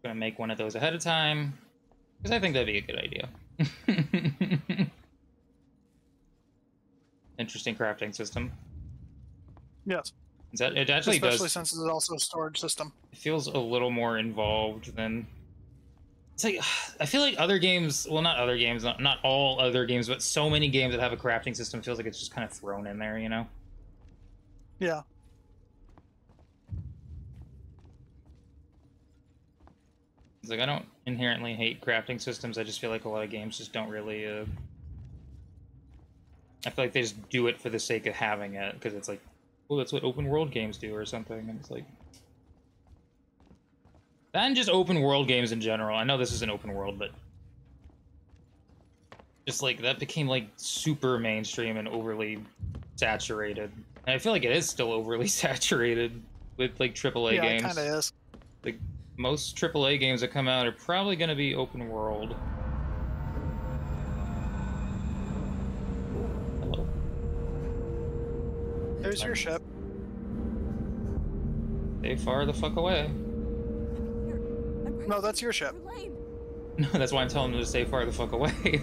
gonna make one of those ahead of time because I think that'd be a good idea. Interesting crafting system. Yes. Is that it actually Especially does since it's also a storage system. it feels a little more involved than it's like I feel like other games well not other games not, not all other games but so many games that have a crafting system feels like it's just kind of thrown in there you know Yeah. It's like I don't inherently hate crafting systems. I just feel like a lot of games just don't really. Uh... I feel like they just do it for the sake of having it because it's like, well, that's what open world games do or something, and it's like. And just open world games in general. I know this is an open world, but just like that became like super mainstream and overly saturated. And I feel like it is still overly saturated with like AAA yeah, games. it kind of is. Like most AAA games that come out are probably going to be open world. Hello. There's your ship. Stay far the fuck away. No, that's your ship. No, that's why I'm telling them to stay far the fuck away.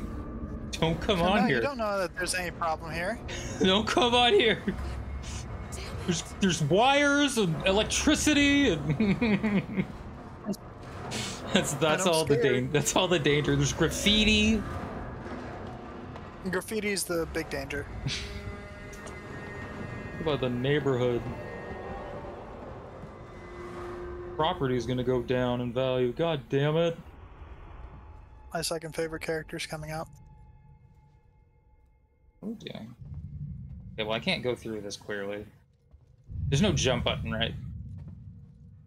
don't come no, on you here. don't know that there's any problem here. Don't come on here. There's there's wires and electricity and That's that's I'm all the danger. That's all the danger. There's graffiti. Graffiti's the big danger. About the neighborhood? property is gonna go down in value. God damn it. My second favorite character is coming out. Oh dear. Okay, well I can't go through this clearly. There's no jump button, right?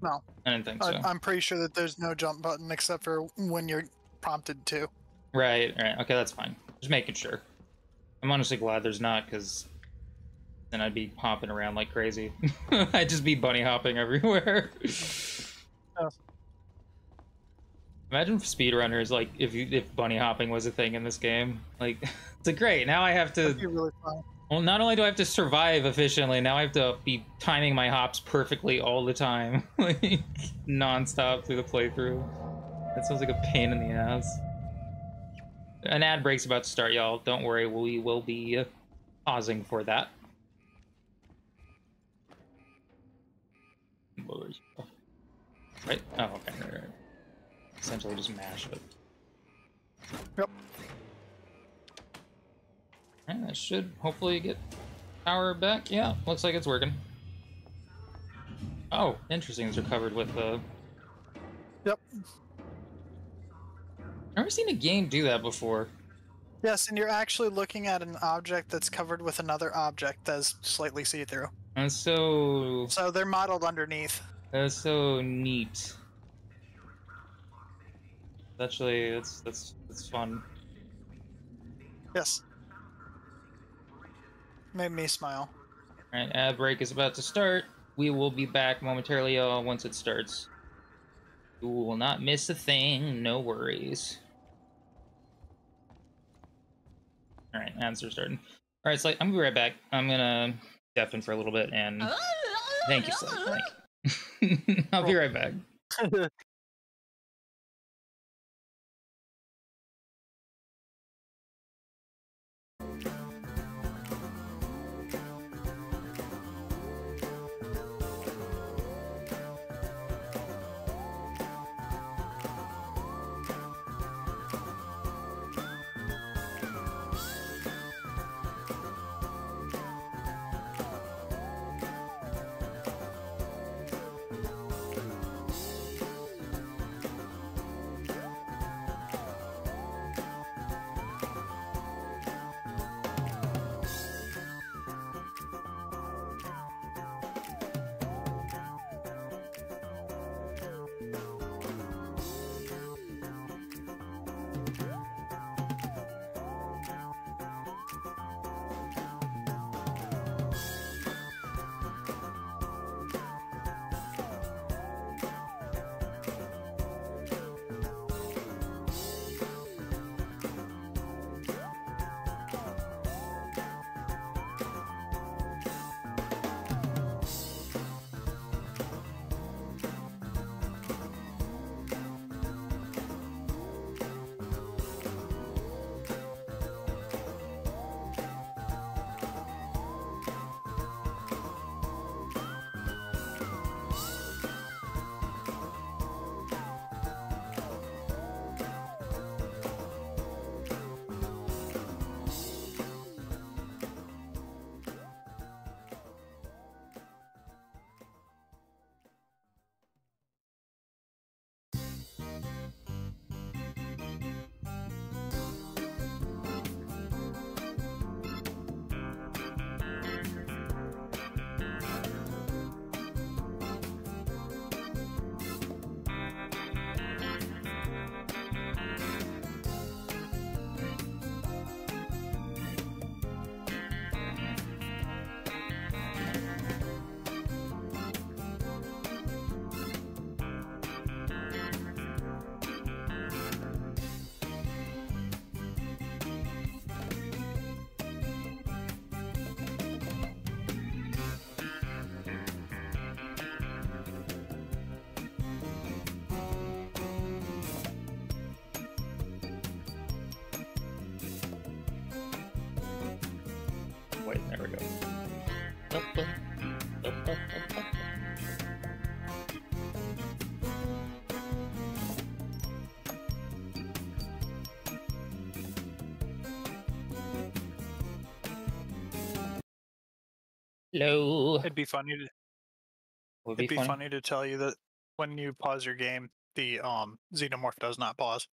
No, I didn't think so. I, I'm pretty sure that there's no jump button except for when you're prompted to. Right, right. Okay, that's fine. Just making sure. I'm honestly glad there's not, because then I'd be hopping around like crazy. I'd just be bunny hopping everywhere. Oh. Imagine speedrunners like if you if bunny hopping was a thing in this game. Like it's like great. Now I have to really well not only do I have to survive efficiently, now I have to be timing my hops perfectly all the time. like non-stop through the playthrough. That sounds like a pain in the ass. An ad break's about to start, y'all. Don't worry, we will be pausing for that. Right? Oh, okay. Right, right. Essentially just mash it. Yep. Alright, that should hopefully get power back. Yeah, looks like it's working. Oh, interesting. These are covered with uh Yep. Never seen a game do that before. Yes, and you're actually looking at an object that's covered with another object that's slightly see-through. That's so So they're modeled underneath. that's so neat. Actually, that's that's that's fun. Yes. Made me smile. Alright, ad break is about to start. We will be back momentarily uh, once it starts. You will not miss a thing, no worries. Alright, ads are starting. Alright, so I'm gonna be right back. I'm gonna deafen for a little bit and thank you, Slate. Thank you. I'll be right back. Hello. It'd be funny to Would it'd be funny to tell you that when you pause your game, the um xenomorph does not pause.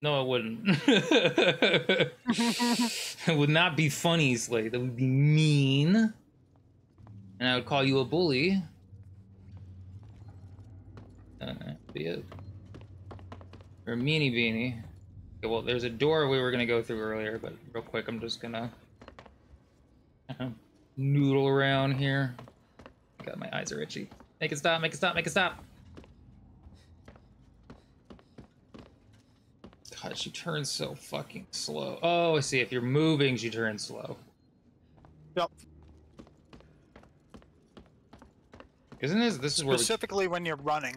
No, it wouldn't. it would not be funny, Slate. That would be mean. And I would call you a bully. Uh, be it. Or a meanie beanie. Okay, well, there's a door we were gonna go through earlier, but real quick, I'm just gonna uh, noodle around here. God, my eyes are itchy. Make it stop, make it stop, make it stop. God, she turns so fucking slow. Oh, I see. If you're moving, she turns slow. Yep. Isn't this this is where we, Specifically when you're running.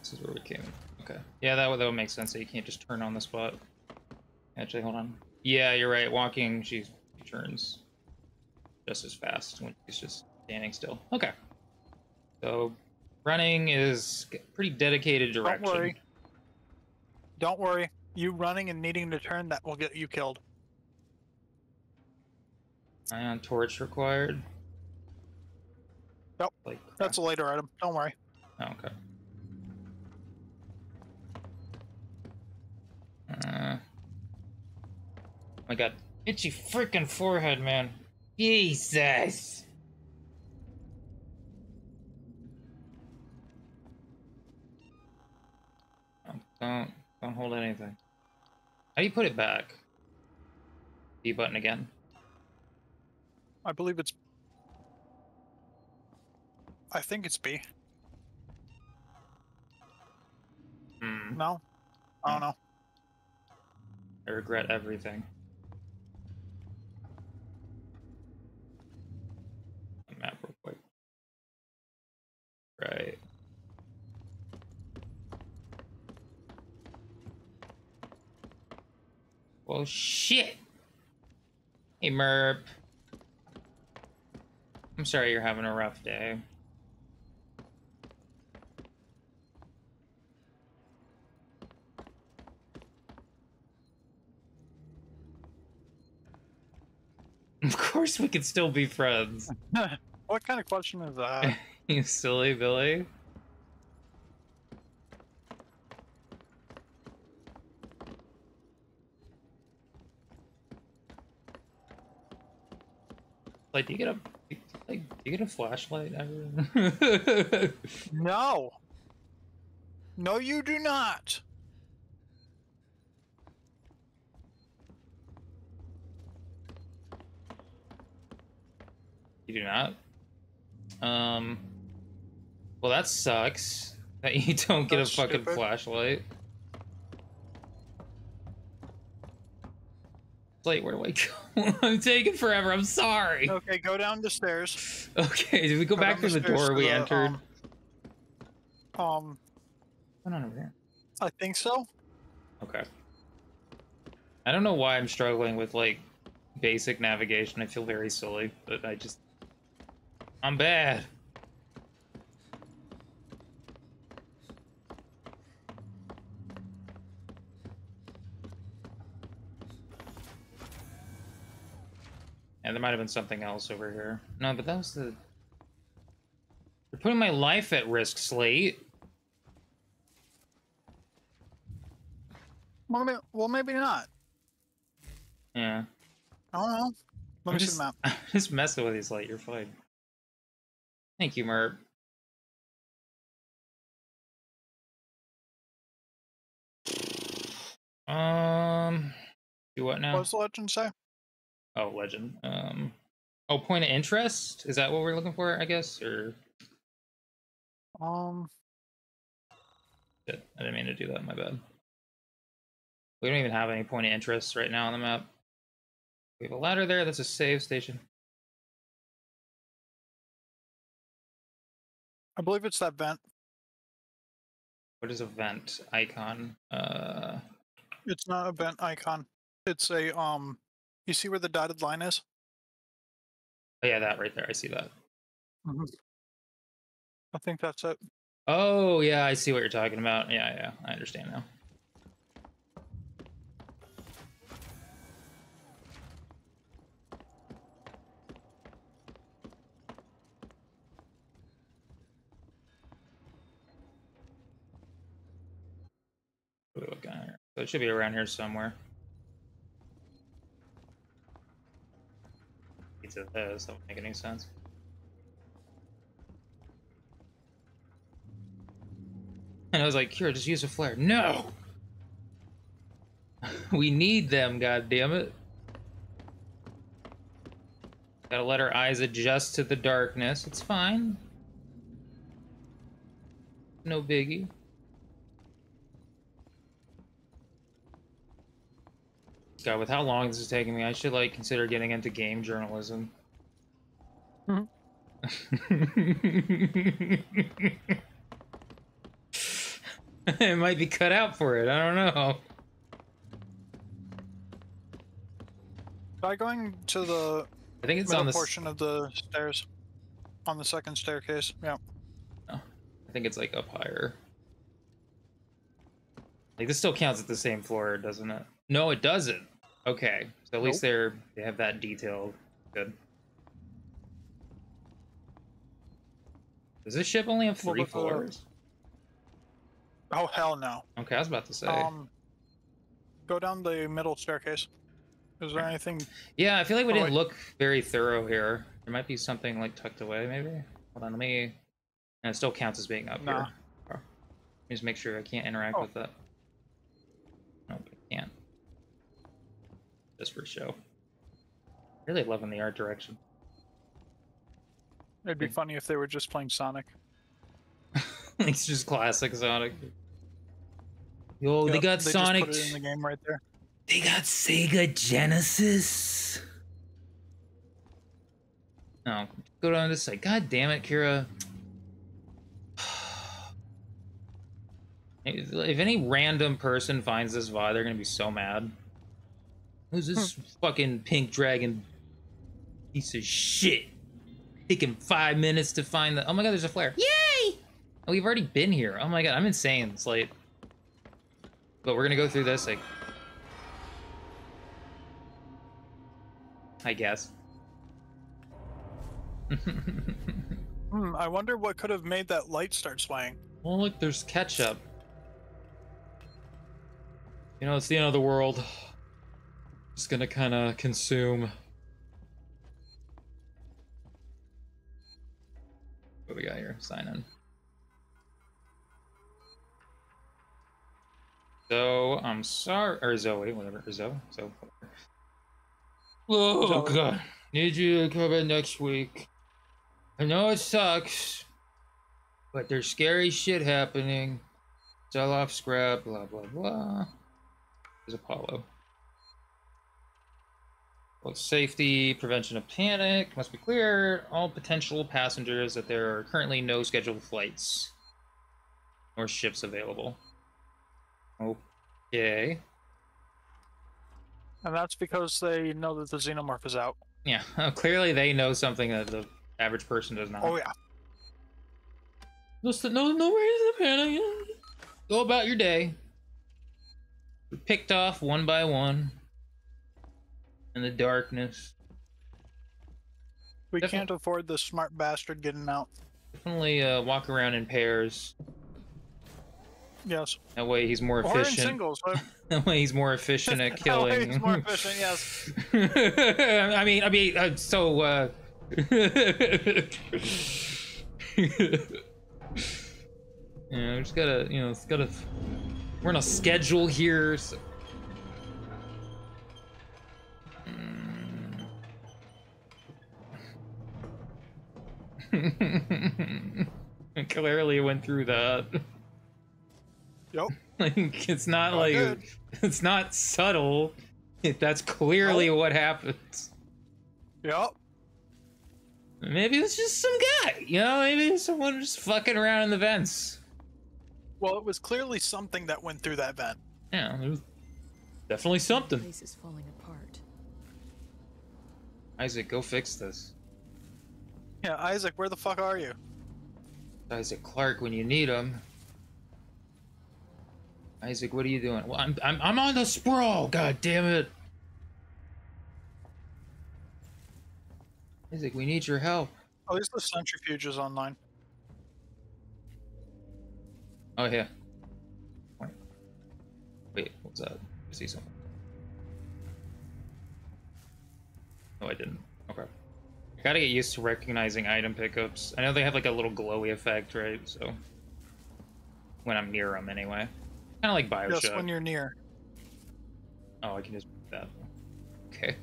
this is where we came? Okay. Yeah, that would that would make sense. That you can't just turn on the spot. Actually, hold on. Yeah, you're right. Walking, she, she turns just as fast when she's just standing still. Okay. So, running is pretty dedicated direction. Don't worry. Don't worry. You running and needing to turn that will get you killed. Ion torch required. Yep. Like That's a later item. Don't worry. Oh, okay. Uh, I got itchy freaking forehead, man. Jesus. Don't- Don't don't hold anything. How do you put it back? B button again. I believe it's. I think it's B. Hmm. No? I don't know. I regret everything. Map real quick. Right. Well, shit. Hey, Merp. I'm sorry you're having a rough day. Of course we can still be friends. what kind of question is that? you silly Billy. Like, do you get a like? Do you get a flashlight ever? no. No, you do not. you do not. Um. Well, that sucks. That you don't get That's a fucking stupid. flashlight. Like, where do I go? I'm taking forever. I'm sorry. Okay, go down the stairs. Okay, did we go Go back through the stairs door we the, entered? Um, um, on over there? I think so. Okay. I don't know why I'm struggling with like basic navigation. I feel very silly, but I just I'm bad. And there might have been something else over here. No, but that was the. You're putting my life at risk, Slate. Well, maybe, well, maybe not. Yeah. I don't know. Let I'm me see just, the map. I'm just messing with you, Slate. You're fine. Thank you, Merp. Um, do what now? What does the legend say? Oh, legend. Um, oh, point of interest. Is that what we're looking for? I guess, or Um, Shit, I didn't mean to do that. My bad. We don't even have any point of interest right now on the map. We have a ladder there. That's a save station. I believe it's that vent. What is a vent icon? Uh, It's not a vent icon. It's a um. You see where the dotted line is? Oh, yeah, that right there. I see that. Mm-hmm. I think that's it. Oh, yeah, I see what you're talking about. Yeah, yeah, I understand now. So it should be around here somewhere. A this, that would make any sense. And I was like, here, just use a flare. No! we need them, God damn it! Gotta let our eyes adjust to the darkness. It's fine. No biggie. God, with how long this is taking me, I should like consider getting into game journalism. Mm-hmm. it might be cut out for it. I don't know. Try going to the I think it's on the. s- portion of the stairs. On the second staircase. Yeah. Oh, I think it's like up higher. Like this still counts at the same floor, doesn't it? No, it doesn't. Okay, so at least they're they have that detailed. Good. Does this ship only have three floors? Oh hell no. Okay, I was about to say. Um go down the middle staircase. Is there anything yeah, I feel like we oh, didn't wait. look very thorough here. There might be something like tucked away, maybe. Hold on, let me. And it still counts as being up Nah. here. Let me Just make sure I can't interact Oh. with that. Nope, I can't. Just for show. Really loving the art direction. it'd be hmm. funny if they were just playing Sonic. it's just classic Sonic. Yo, they got just Sonic. put it in the game right there. They got Sega Genesis. No, go down this side. God damn it, Kira. If if any random person finds this VOD, they're gonna be so mad. Who's this fucking pink dragon piece of shit? Taking five minutes to find the. Oh my god, there's a flare. Yay! Oh, we've already been here. Oh my god, I'm insane. It's late. But we're gonna go through this like I guess. Hmm, I wonder what could have made that light start swaying. well, look, there's ketchup. You know, it's the end of the world. Just gonna kind of consume. What we got here? Sign in. So I'm sorry, or Zoe, whatever, or Zoe, so. Whatever. Oh Zoe. god, need you to come in next week. I know it sucks, but there's scary shit happening. Sell off scrap, blah blah blah. There's Apollo. Well, safety, prevention of panic must be clear. All potential passengers that there are currently no scheduled flights or ships available. Okay. And that's because they know that the xenomorph is out. Yeah, clearly they know something that the average person does not. Oh yeah. Just no, no reason to panic. Go about your day. Picked off one by one in the darkness. We can't afford this smart bastard getting out. Definitely uh, walk around in pairs. Yes. That way he's more Or in efficient. singles. but- That way he's more efficient at killing. He's more efficient, yes. I mean, I mean, uh, so. Uh... you know, just gotta, you know, it's gotta. We're on a schedule here. So... Clearly went through that. Yep. Like it's not Not like good. it's not subtle. That's clearly what happens. Yep. Maybe it's just some guy, you know. Maybe someone just fucking around in the vents. Well, it was clearly something that went through that vent. Yeah, it was definitely something. Place is falling apart. Isaac, go fix this. Yeah, Isaac, where the fuck are you? Isaac Clarke, when you need him. Isaac, what are you doing? Well, I'm I'm I'm on the sprawl. God damn it. Isaac, we need your help. Oh, At least the centrifuge is online. Oh yeah. Wait, what's that? I see something. No, I didn't. Okay. I gotta get used to recognizing item pickups. I know they have like a little glowy effect, right? So when I'm near them, anyway. Kind of like Bioshock. Just when you're near. Oh, I can just move that. Okay.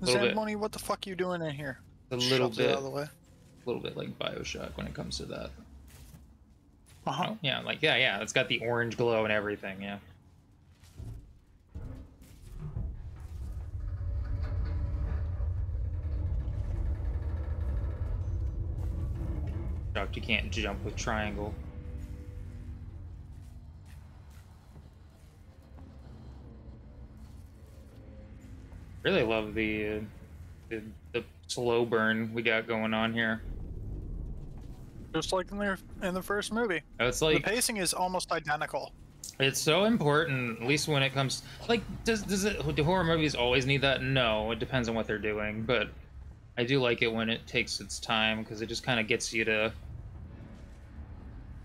Little. Zamboni, what the fuck are you doing in here? A little Shoves bit. out of the way. A little bit like Bioshock when it comes to that. Uh-huh. Oh, yeah, like yeah, yeah. It's got the orange glow and everything. Yeah. Shocked you can't jump with triangle. Really love the, uh, the the slow burn we got going on here. Just like in the in the first movie. It's like the pacing is almost identical. It's so important, at least when it comes like does does it do horror movies always need that? No, it depends on what they're doing, but I do like it when it takes its time because it just kind of gets you to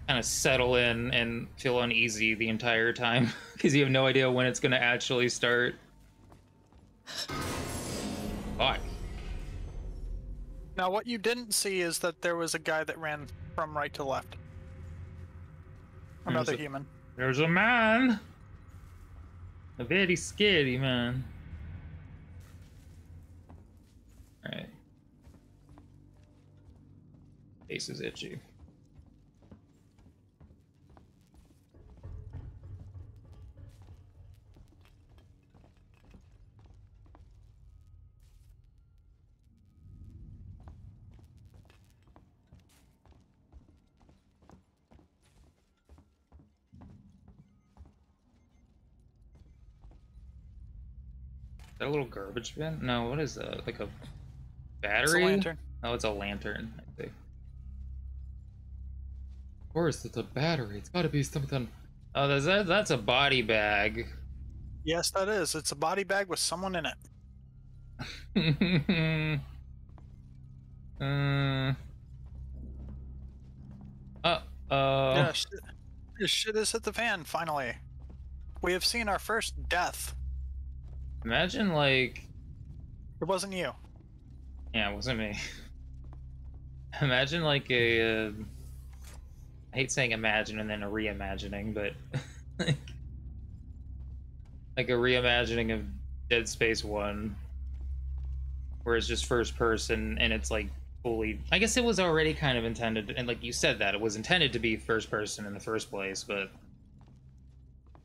kind of settle in and feel uneasy the entire time because you have no idea when it's going to actually start. Fuck. Now, what you didn't see is that there was a guy that ran from right to left. Another There's a- human. There's a man. A very scary man. Alright. Face is itchy. That a little garbage bin? No, what is that? Like a battery? lantern. Oh, it's a lantern. I think. Of course, it's a battery. It's got to be something. Oh, that's that, that's a body bag. Yes, that is. It's a body bag with someone in it. uh. Uh oh. Yeah, shit, this shit has hit the fan, finally. We have seen our first death. Imagine like. It wasn't you. Yeah, it wasn't me. Imagine like a. Uh, I hate saying imagine and then a reimagining, but like a reimagining of Dead Space One, where it's just first person and it's like fully. I guess it was already kind of intended, and like you said that it was intended to be first person in the first place, but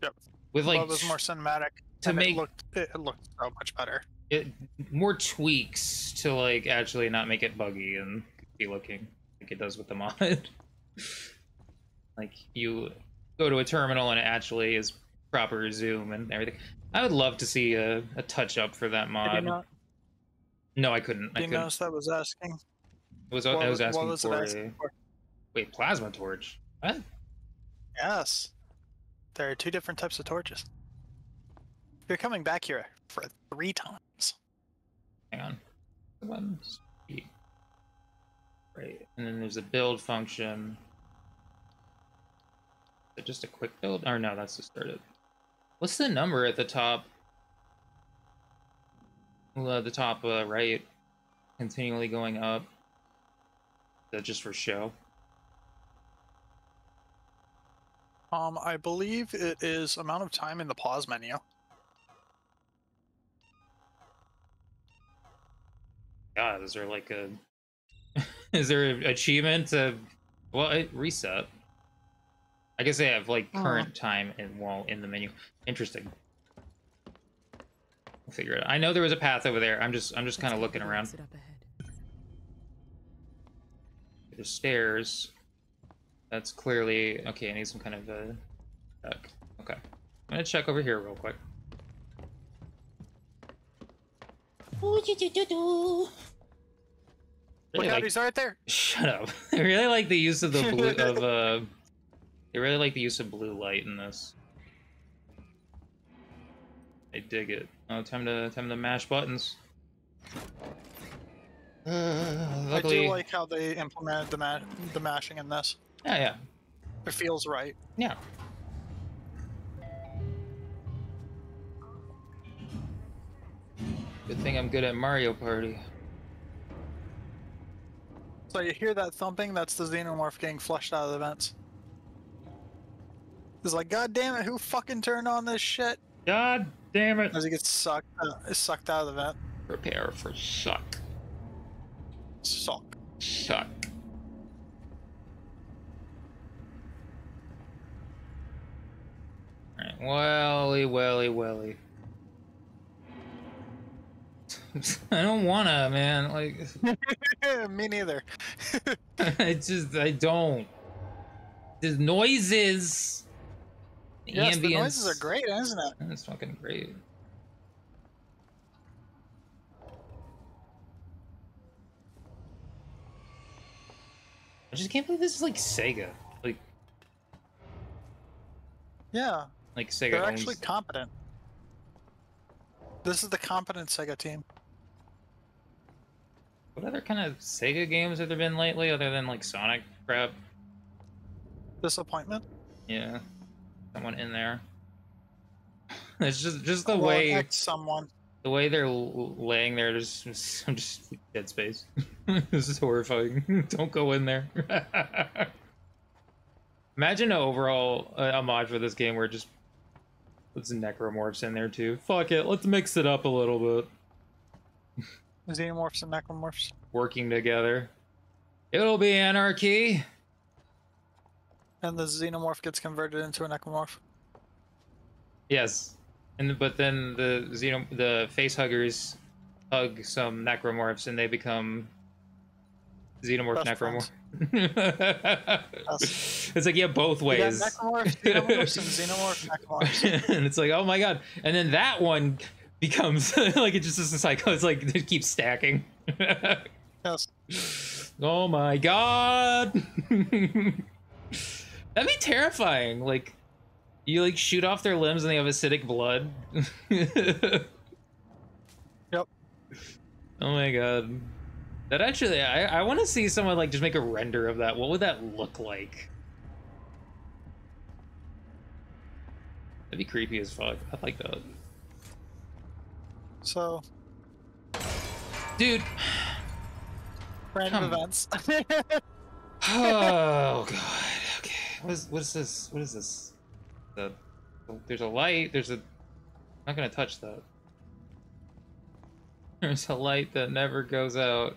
Yep. with like well, it was more cinematic. to make- it looked it looked so much better. it more tweaks to like actually not make it buggy and be looking like it does with the mod. like you go to a terminal and it actually is proper zoom and everything. I would love to see a, a touch up for that mod. not? No, I couldn't. I you couldn't. notice that was asking? It was, what I was asking was for asking a for? wait plasma torch. What? Yes. There are two different types of torches. You're coming back here for three times. Hang on. One speed. Right, and then there's a build function. Is it just a quick build? Or no, that's to started. What's the number at the top? Well, uh, the top uh, right, continually going up. Is that just for show? Um, I believe it is amount of time in the pause menu. God, is there like a? is there an achievement to? Well, it reset. I guess they have like Aw. current time and while in the menu. Interesting. I'll figure it out. I know there was a path over there. I'm just I'm just kind of looking around. Exit up ahead. There's stairs. That's clearly okay. I need some kind of uh, check. Okay, I'm gonna check over here real quick. Look Really out, like- he's right there. Shut up. I really like the use of the blue of uh I really like the use of blue light in this. I dig it. Oh, time to time to mash buttons. Uh, luckily... I do like how they implemented the ma the mashing in this. Yeah, yeah. It feels right. Yeah. Good thing I'm good at Mario Party. So you hear that thumping? That's the Xenomorph getting flushed out of the vents. It's like, God damn it, who fucking turned on this shit? God damn it. As he gets sucked, uh, sucked out of the vent. Prepare for suck. Suck. Suck. Alright, welly, welly, welly. I don't wanna, man. Like, Me neither. I just, I don't. There's noises. The yes, ambience. the noises are great, isn't it? It's fucking great. I just can't believe this is like Sega. Like, Yeah, like Sega they're owns- actually competent. This is the competent Sega team. What other kind of Sega games have there been lately, other than like Sonic crap? Disappointment. Yeah, someone in there. It's just just the Well, way someone. the way they're laying there. Just I'm just dead space. this is horrifying. Don't go in there. Imagine an overall uh, a mod for this game where it just puts necromorphs in there too. Fuck it, let's mix it up a little bit. Xenomorphs and necromorphs. Working together. It'll be anarchy. And the xenomorph gets converted into a necromorph. Yes, and but then the xeno the face huggers hug some necromorphs and they become xenomorph Best necromorph. It's like yeah, both ways. necromorphs, xenomorphs, and xenomorph necromorphs. and it's like oh my god, and then that one becomes like it just is a cycle. It's like it keeps stacking. Yes. Oh my god. That'd be terrifying. Like you like shoot off their limbs and they have acidic blood. Yep. Oh my god. That actually I, I want to see someone like just make a render of that. What would that look like? That'd be creepy as fuck. I like that. So, Dude. random events. oh god. What is what is this? What is this? The there's a light. There's a. I'm not gonna touch that. There's a light that never goes out.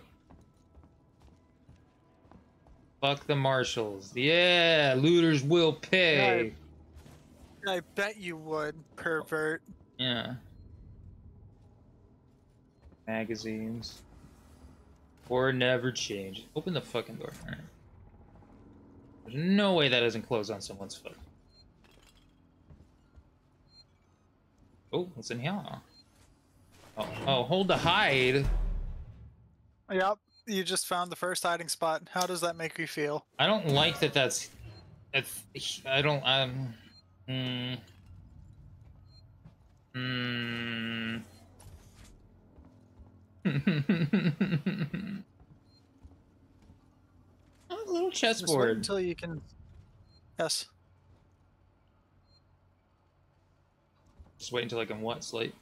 Fuck the marshals. Yeah, looters will pay. I bet you would, pervert. Yeah. Magazines. Or never change. Open the fucking door. Alright. There's no way that doesn't close on someone's foot. Oh, what's in here? Oh, oh, hold the hide. Yep, you just found the first hiding spot. How does that make you feel? I don't like that that's... That's... I don't... Um... Hmm... Hmm... a little Just wait chessboard. until you can. Yes. Just wait until I can what, Slate?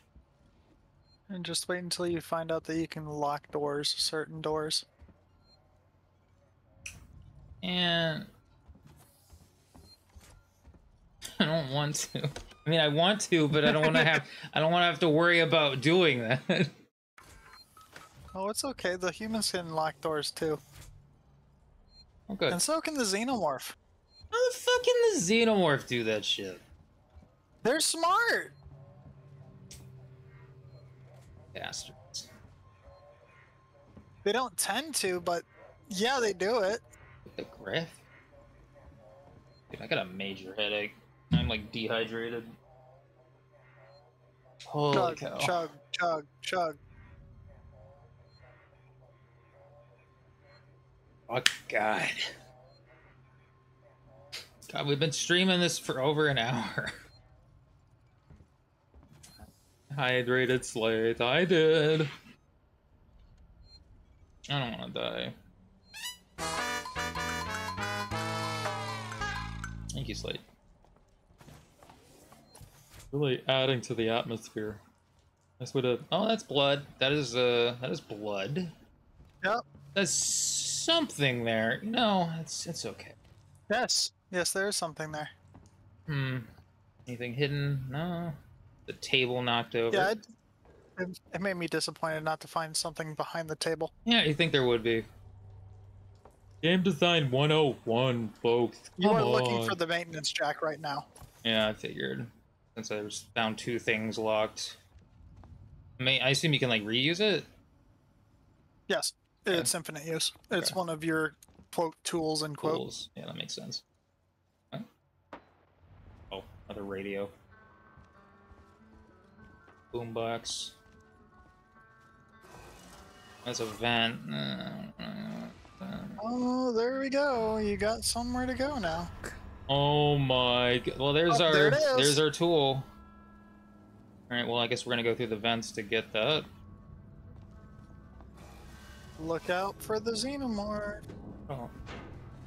And just wait until you find out that you can lock doors, certain doors. And... I don't want to. I mean, I want to, but I don't want to have. I don't want to have to worry about doing that. Oh, it's okay. The humans can lock doors too. Okay. And so can the xenomorph. How the fuck can the xenomorph do that shit? They're smart. Bastards. They don't tend to, but yeah, they do it. The griff. Dude, I got a major headache. I'm like dehydrated. Holy chug, cow. chug, chug, chug. Oh god. God, we've been streaming this for over an hour. Hydrated slate, I did. I don't want to die. Thank you, Slate. Really adding to the atmosphere. That's what a. Oh, that's blood. That is uh. That is blood. Yep. There's something there. No, it's it's okay. Yes. Yes, there is something there. Hmm. Anything hidden? No. The table knocked over. Yeah, it, it, it made me disappointed not to find something behind the table. Yeah, you think there would be. Game design 101, folks. You Come are looking for the maintenance jack right now. Yeah, I figured. Since I was found two things locked. I mean, I assume you can like reuse it. Yes, it's infinite use. It's one of your quote tools and quote. Tools. Yeah, that makes sense. Huh? Oh, another radio. Boombox. That's a vent. Uh, Oh, there we go. You got somewhere to go now. Oh my god. Well, there's Oh, our there there's our tool. All right. Well, I guess we're gonna go through the vents to get that. Look out for the xenomorph. Oh.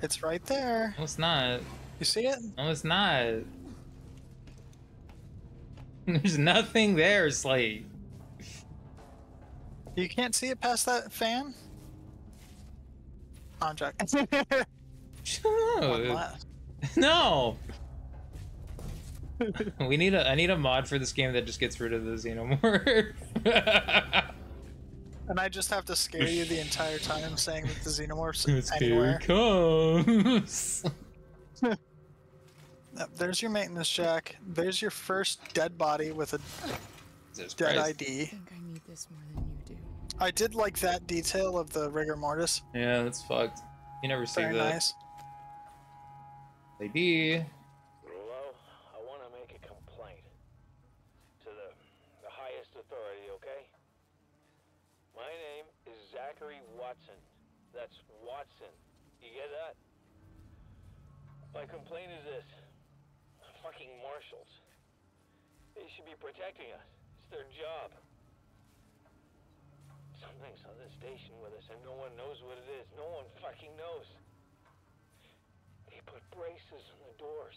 It's right there. No, it's not. You see it? No, it's not. There's nothing there, Slate. You can't see it past that fan? On Jack. One No. no. we need a. I need a mod for this game that just gets rid of the xenomorph. And I just have to scare you the entire time saying that the xenomorph's It's anywhere. here it comes. There's your maintenance jack. There's your first dead body with a Jesus dead Christ. ID. I think I need this more than you do. I did like that detail of the rigor mortis. Yeah, that's fucked. You never see Very that. nice. Maybe. Hello? I want to make a complaint to the, the highest authority, okay? My name is Zachary Watson. That's Watson. You get that? My complaint is this. Fucking marshals. They should be protecting us. It's their job. Something's on this station with us and no one knows what it is. No one fucking knows. They put braces on the doors.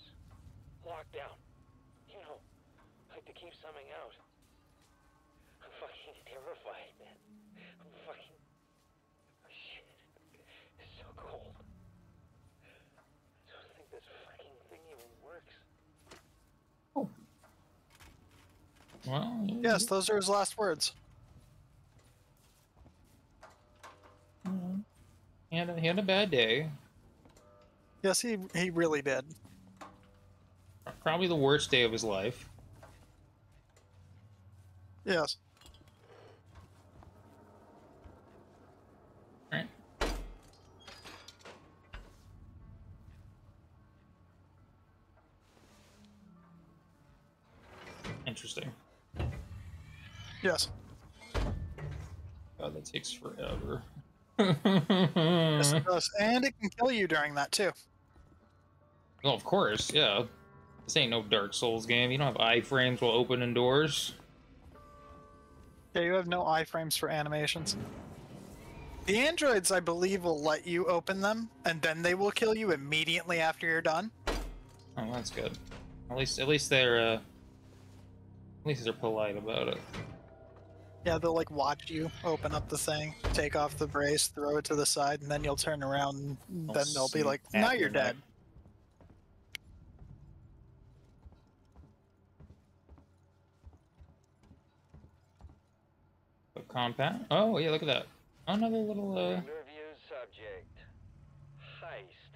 Lockdown. You know, like to keep something out. I'm fucking terrified, man. I'm fucking. Shit. It's so cold. I don't think this fucking thing even works. Well. Yes, those are his last words. He had a, he had a bad day. Yes, he he really did. Probably the worst day of his life. Yes. Yes. God, that takes forever. Yes, it does. And it can kill you during that too. Well, of course, yeah. This ain't no Dark Souls game. You don't have iframes while opening doors. Yeah, you have no iframes for animations. The androids, I believe, will let you open them, and then they will kill you immediately after you're done. Oh, that's good. At least, at least they're, uh, at least they're polite about it. Yeah, they'll like watch you open up the thing, take off the brace, throw it to the side, and then you'll turn around, and I'll then they'll be like, "Now you're neck." dead." A compound. Oh yeah, look at that. Another little, uh, Interview subject. Heist.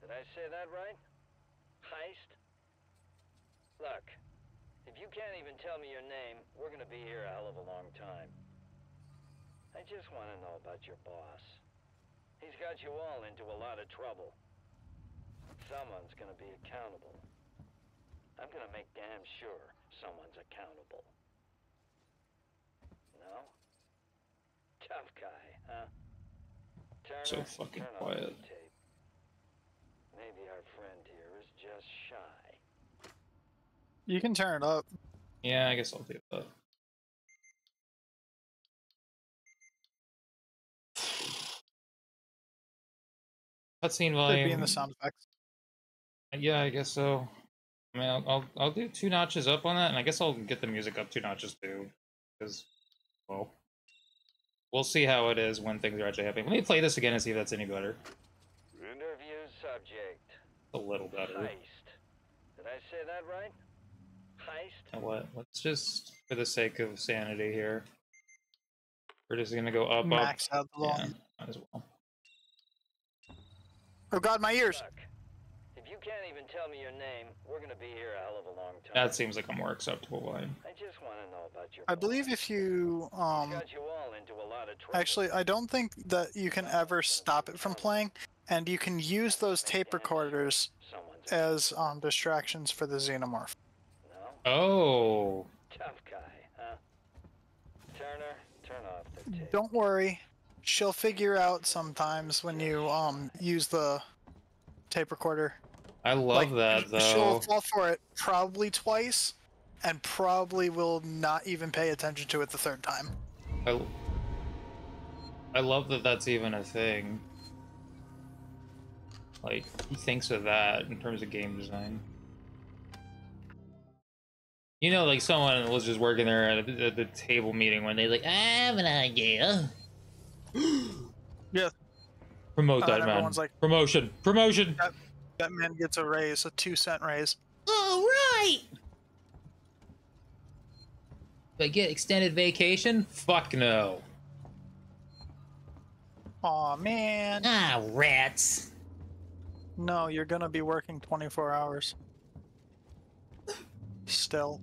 Did I say that right? Heist? Look, if you can't even tell me your name, we're gonna be here a hell of a long time. I just want to know about your boss. He's got you all into a lot of trouble. Someone's gonna be accountable. I'm gonna make damn sure someone's accountable. No? Tough guy, huh? Turner, So fucking turn on quiet. the tape. Maybe our friend here is just shy. You can turn it up. Yeah, I guess I'll do that. Cutscene Could volume. be in the sound effects. Yeah, I guess so. I mean, I'll, I'll I'll do two notches up on that, and I guess I'll get the music up two notches too, because, well, we'll see how it is when things are actually happening. Let me play this again and see if that's any better. Interview subject. A little better. Heist. Did I say that right? Heist? You what? Let's just, for the sake of sanity here, we're just gonna go up, Max up. out the volume. Yeah, might as well. Oh God, my ears. Look, if you can't even tell me your name, we're gonna be here a hell of a long time. That seems like a more acceptable line. I just want to know about your. I believe if you um Got you all into a lot of actually I don't think that you can ever stop it from playing and you can use those tape recorders as um distractions for the xenomorph. Oh, Tough guy, huh? Turner, turn off the tape. Don't worry. She'll figure out sometimes when you um use the tape recorder. I love that though. She'll though. fall for it probably twice and probably will not even pay attention to it the third time. I, I love that that's even a thing. Like, he thinks of that in terms of game design. You know, like someone was just working there at, the- the table meeting one day, like, I have an idea. Yeah. Promote Uh, that man. like- Promotion. Promotion. That, that man gets a raise, a two cent raise. All right. I get extended vacation? Fuck no. Aw man. Ah, rats. No, you're gonna be working 24 hours. Still.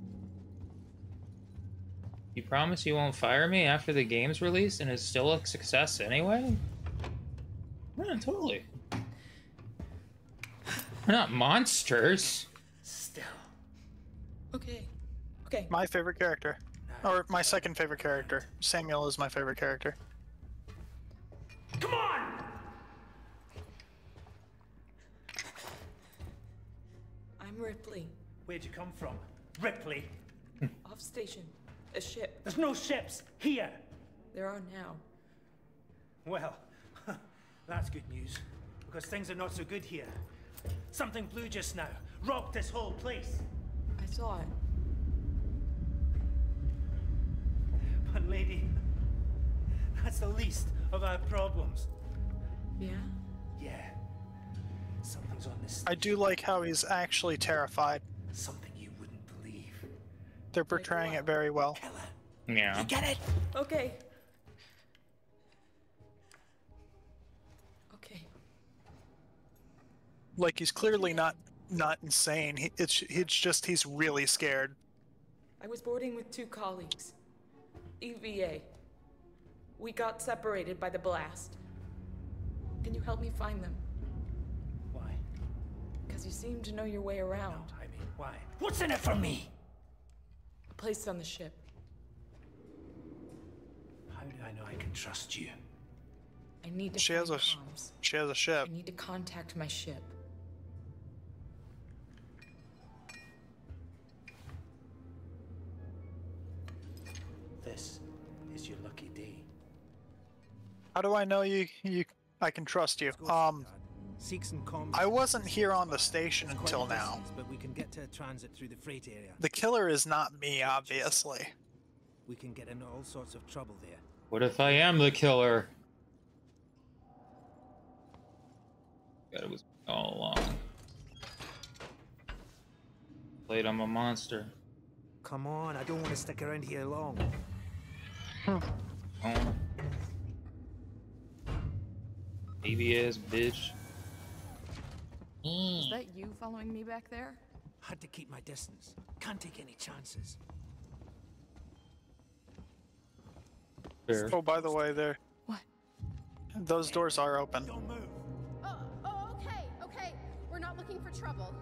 You promise you won't fire me after the game's released and it's still a success anyway? Yeah, totally. We're not monsters. Still. Okay. Okay. My favorite character. Or my second favorite character. Samuel is my favorite character. Come on! I'm Ripley. Where'd you come from? Ripley. Off station. A ship. There's no ships here. There are now. Well, that's good news. Because things are not so good here. Something blew just now. Rocked this whole place. I saw it. But, lady, that's the least of our problems. Yeah? Yeah. Something's on this. I do like how he's actually terrified. Something you wouldn't believe. They're portraying it very well. Yeah. Get it? Okay. Okay. Like he's clearly not not insane. He, it's it's just he's really scared. I was boarding with two colleagues. EVA. We got separated by the blast. Can you help me find them? Why? Because you seem to know your way around. I mean, why? What's in it for me? A place on the ship. How do I know I can trust you? I need to She has a sh- comms. she has a ship. I need to contact my ship. This is your lucky day. How do I know you you I can trust you? Um Seeks and comms. I wasn't here on the station It's until now. distance, But we can get to transit through the freight area. The killer is not me, obviously. We can get into all sorts of trouble there. What if I am the killer? God, it was all along. Played I'm a monster. Come on, I don't want to stick around here long. Oh. Baby ass bitch. Mm. Is that you following me back there? Had to keep my distance. Can't take any chances. Fair. Oh, by the way, there. What? Those doors are open. Don't move. Oh, oh, okay, okay. We're not looking for trouble.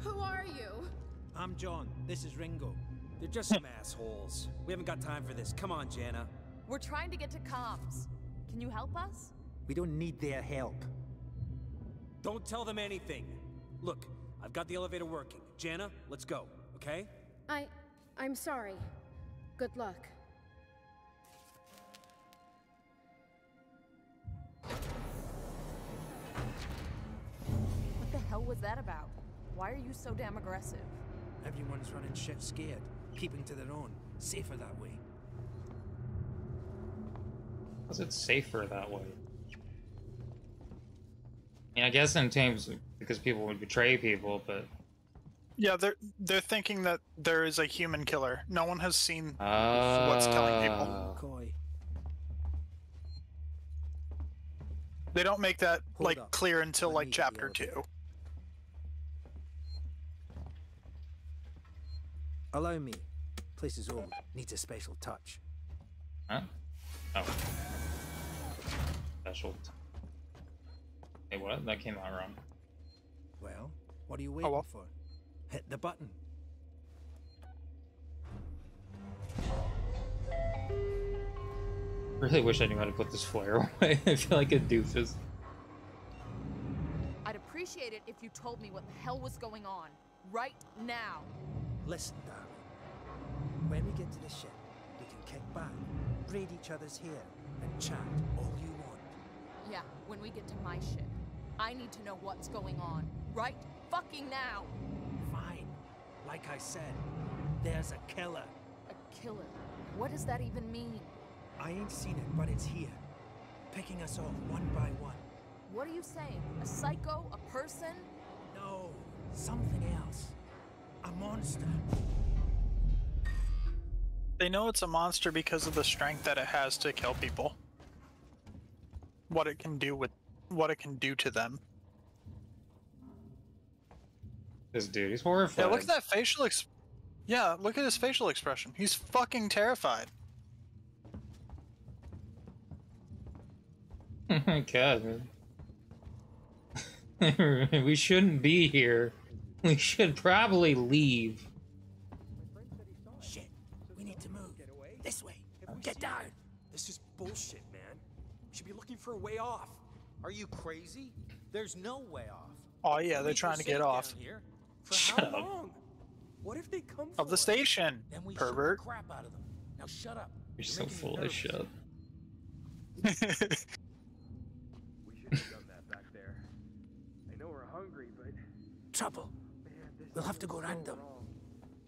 Who are you? I'm John. This is Ringo. They're just some assholes. We haven't got time for this. Come on, Jana. We're trying to get to comms. Can you help us? We don't need their help. Don't tell them anything. Look, I've got the elevator working. Jana, let's go, okay? I. I'm sorry. Good luck. What the hell was that about? Why are you so damn aggressive? Everyone's running shit scared, keeping to their own. Safer that way. Because it's safer that way. I mean, I guess in terms of, because people would betray people, but Yeah, they're they're thinking that there is a human killer. No one has seen uh, what's killing people. Coy. They don't make that Hold like up. clear until Let like me get the chapter two. Allow me. Place is old. Needs a special touch. Huh? Oh. Special. Hey, what? That came out wrong. Well, what are you oh, waiting well. for? Hit the button. Really wish I knew how to put this flare away. I feel like a doofus. I'd appreciate it if you told me what the hell was going on. Right now. Listen, darling. When we get to the ship, we can kick back, braid each other's hair, and chat all you want. Yeah, when we get to my ship. I need to know what's going on. Right fucking now. Fine. Like I said, there's a killer. A killer. What does that even mean? I ain't seen it, but it's here. Picking us off one by one. What are you saying? A psycho? A person? No, something else. A monster. They know it's a monster because of the strength that it has to kill people. What it can do with what it can do to them. This dude, he's horrified. Yeah, look at that facial ex Yeah, look at his facial expression. He's fucking terrified. Oh my god, man. we shouldn't be here. We should probably leave. Shit. We need to move. This way. Get down. This is bullshit, man. We should be looking for a way off. Are you crazy? There's no way off. Oh yeah, they're trying to get off Here. For Shut how up. long? What if they come of the us? station. Then we Pervert. the crap out of them. Now shut up. You're You're so making full of shit. We should have done that back there. I know we're hungry, but Trouble. man, We'll have to go so round them. wrong.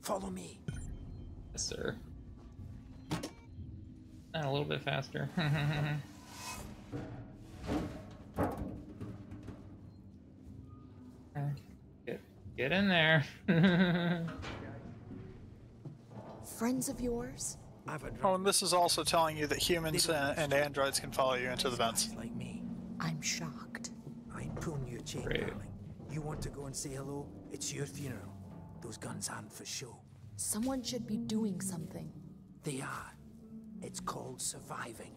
Follow me. Yes, sir. And a little bit faster. get, get in there. Friends of yours? I've had Oh, and this is also telling you that humans and, and androids can follow you into the vents. like me. I'm shocked. I ain't pulling you a chain, Great. darling. You want to go and say hello? It's your funeral. Those guns aren't for show. Someone should be doing something. They are. It's called surviving.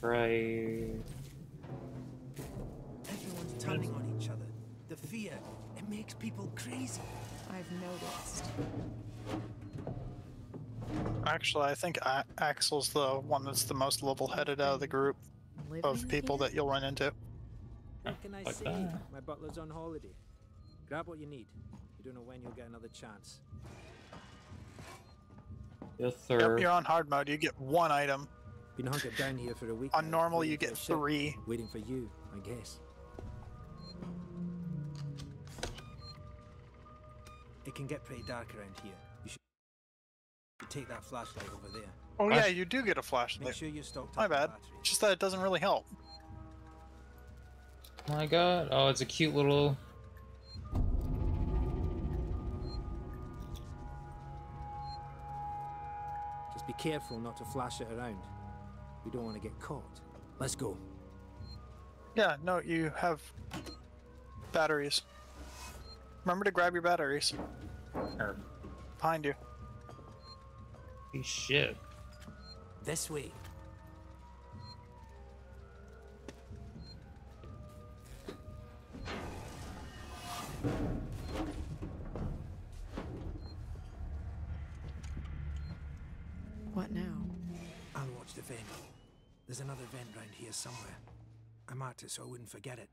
Right. Everyone's turning on each other. The fear, it makes people crazy. I've noticed. Actually, I think A- Axel's the one that's the most level-headed out of the group of people that you'll run into. What can I Like say? that. My butler's on holiday. Grab what you need. You don't know when you'll get another chance. Yes, Yep, sir. you're on hard mode. You get one item. Been hunkered down here for a week. On now, normal, you get a ship. three. Waiting for you, I guess. It can get pretty dark around here. You should take that flashlight over there. Oh What? yeah, you do get a flashlight. Make flashlight. sure you're stocked My up with bad. batteries. Just that it doesn't really help. My god. Oh, it's a cute little. Just be careful not to flash it around. We don't want to get caught. Let's go. Yeah, no, you have batteries. Remember to grab your batteries Or, behind you. holy shit. This way. What now? I'll watch the vent. There's another vent round here somewhere. I marked it so I wouldn't forget it.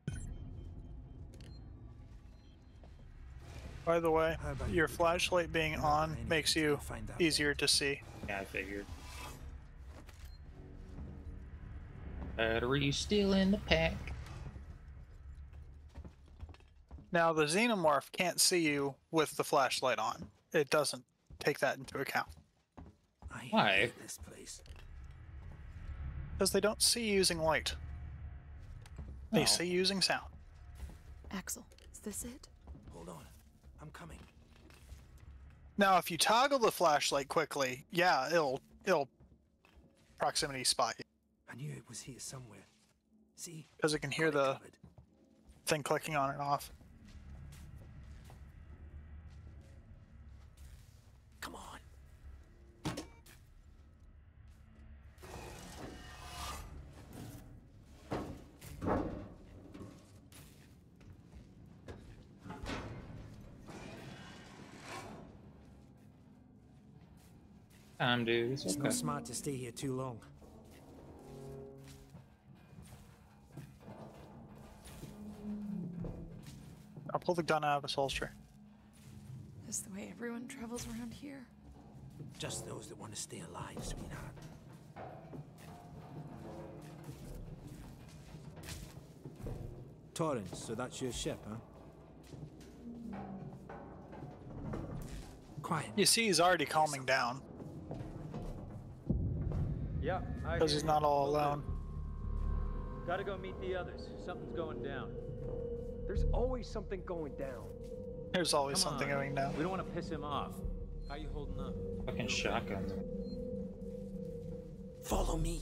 By the way, your you? flashlight being on makes you find that easier to see. Yeah, I figured. Battery still in the pack. Now the xenomorph can't see you with the flashlight on. It doesn't take that into account. I Why? Hate this place. Because they don't see you using light. They Oh. see you using sound. Axel, is this it? Hold on. I'm coming. Now, if you toggle the flashlight quickly, yeah, it'll it'll proximity spot you I knew it was here somewhere. See? because it can hear the thing clicking on and off. Time, dude. It's It's okay. not smart to stay here too long. I'll pull the gun out of its holster. That's the way everyone travels around here? Just those that want to stay alive, sweetheart. Torrens, so that's your ship, huh? Quiet. You see, he's already calming down Yeah, because he's not all Will do. alone. Gotta go meet the others. Something's going down. There's always something going down. There's always Come something on. going down. We don't want to piss him off. How you holding up? Fucking shotguns. Follow me.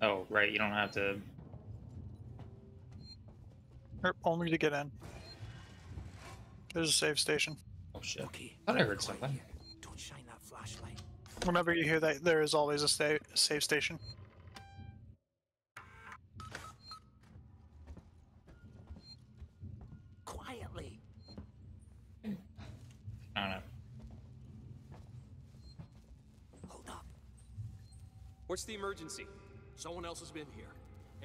Oh, right. You don't have to. Or only to get in. There's a save station. Oh shit. Okay. I thought I heard something. Don't shine that flashlight. Whenever you hear that, there is always a sta- save station. Quietly. I don't know. Hold up. What's the emergency? Someone else has been here.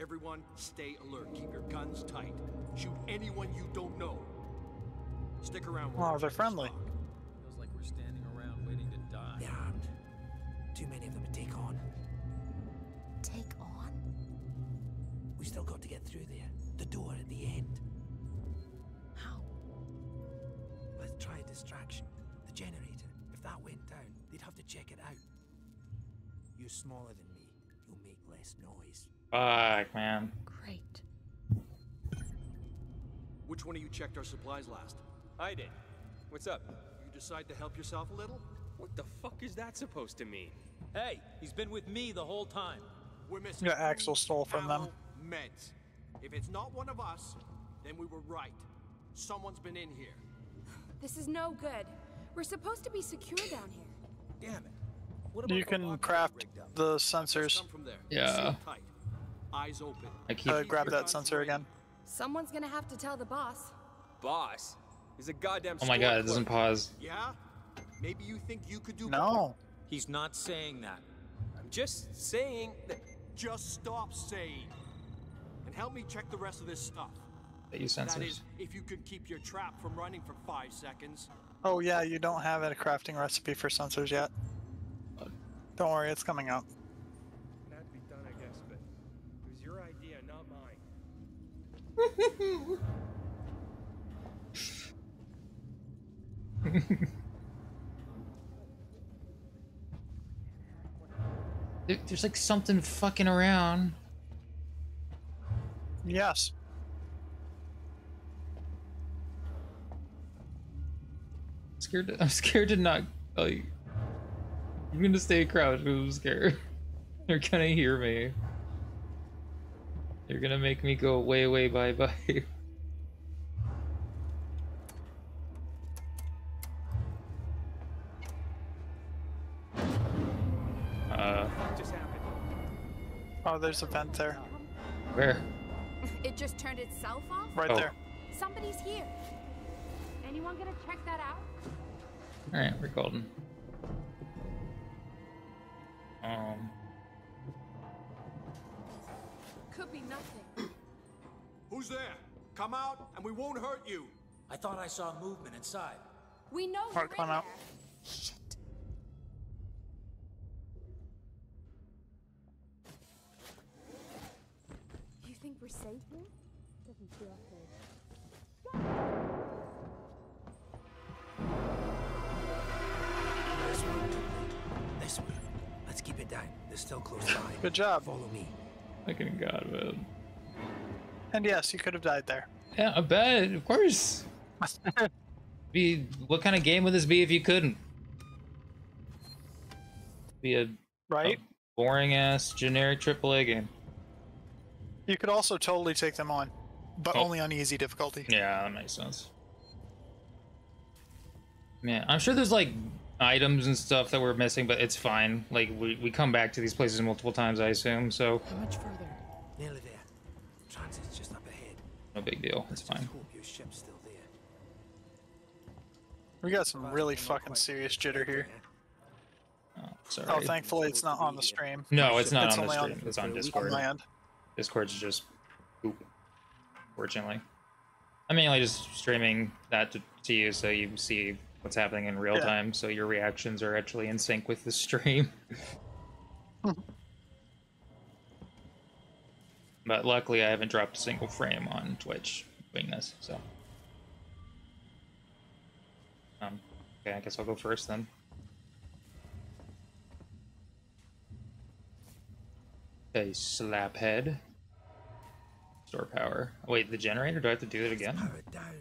Everyone, stay alert. Keep your guns tight. Shoot anyone you don't know. Stick around. Oh, they're friendly. Feels like we're standing around waiting to die. They're armed. Too many of them to take on. Take on? We still got to get through there. The door at the end. How? Let's try a distraction. The generator. If that went down, they'd have to check it out. You're smaller than me. You'll make less noise. Fuck, man. Great. Which one of you checked our supplies last? I did. What's up? You decide to help yourself a little? What the fuck is that supposed to mean? Hey, he's been with me the whole time. We're missing Yeah, Axel stole from them. meds. If it's not one of us, then we were right. Someone's been in here. This is no good. We're supposed to be secure down here. Damn it. What about You can lock craft the sensors. from there. Yeah. Tight. Eyes open. I keep. Uh, grab that sensor again. Someone's gonna have to tell the boss. Boss? He's a goddamn Oh my god, it doesn't pause. Yeah? Maybe you think you could do No. He's not saying that. I'm just saying that. Just stop saying. And help me check the rest of this stuff. That you That sensors. That is, if you could keep your trap from running for five seconds. Oh yeah, you don't have a crafting recipe for sensors yet. Don't worry, it's coming up. That'd be done, I guess, but it was your idea, not mine. There- There's like something fucking around. Yes. I'm scared. To, I'm scared to not like. I'm gonna stay crouched because I'm scared. They're gonna hear me. They're gonna make me go way, way, bye, bye. Oh, there's a vent there. where? It just turned itself off? Right Oh. there. Somebody's here. Anyone gonna check that out? All right, we're golden. Um, Could be nothing. Who's there? Come out and we won't hurt you. I thought I saw a movement inside. We know Alright, you're come in out. forsake me? Doesn't feel good. This one. This one. Let's keep it down. They're still close by. good job. Follow me. Thanking God, man. And yes, you could have died there. Yeah, I bet. Of course. be what kind of game would this be if you couldn't? Be a right a boring ass generic AAA game. You could also totally take them on, but Oh. only on easy difficulty. Yeah, that makes sense. Man, I'm sure there's like items and stuff that we're missing, but it's fine. Like we, we come back to these places multiple times, I assume, so How much further? Nearly there. Transit's just up ahead. no big deal. It's fine. Your ship's still there. We got some really fucking serious jitter here. Oh, sorry. Oh, thankfully it's not on the stream. No, it's not It's on the only stream. It's on Discord. On my end. Discord's just poop, fortunately. I'm mainly just streaming that to, to you so you see what's happening in real Yeah. time, so your reactions are actually in sync with the stream. but luckily, I haven't dropped a single frame on Twitch doing this, so. Um, okay, I guess I'll go first then. Okay, slap head. Store power. Wait, the generator? Do I have to do it again? Power it down.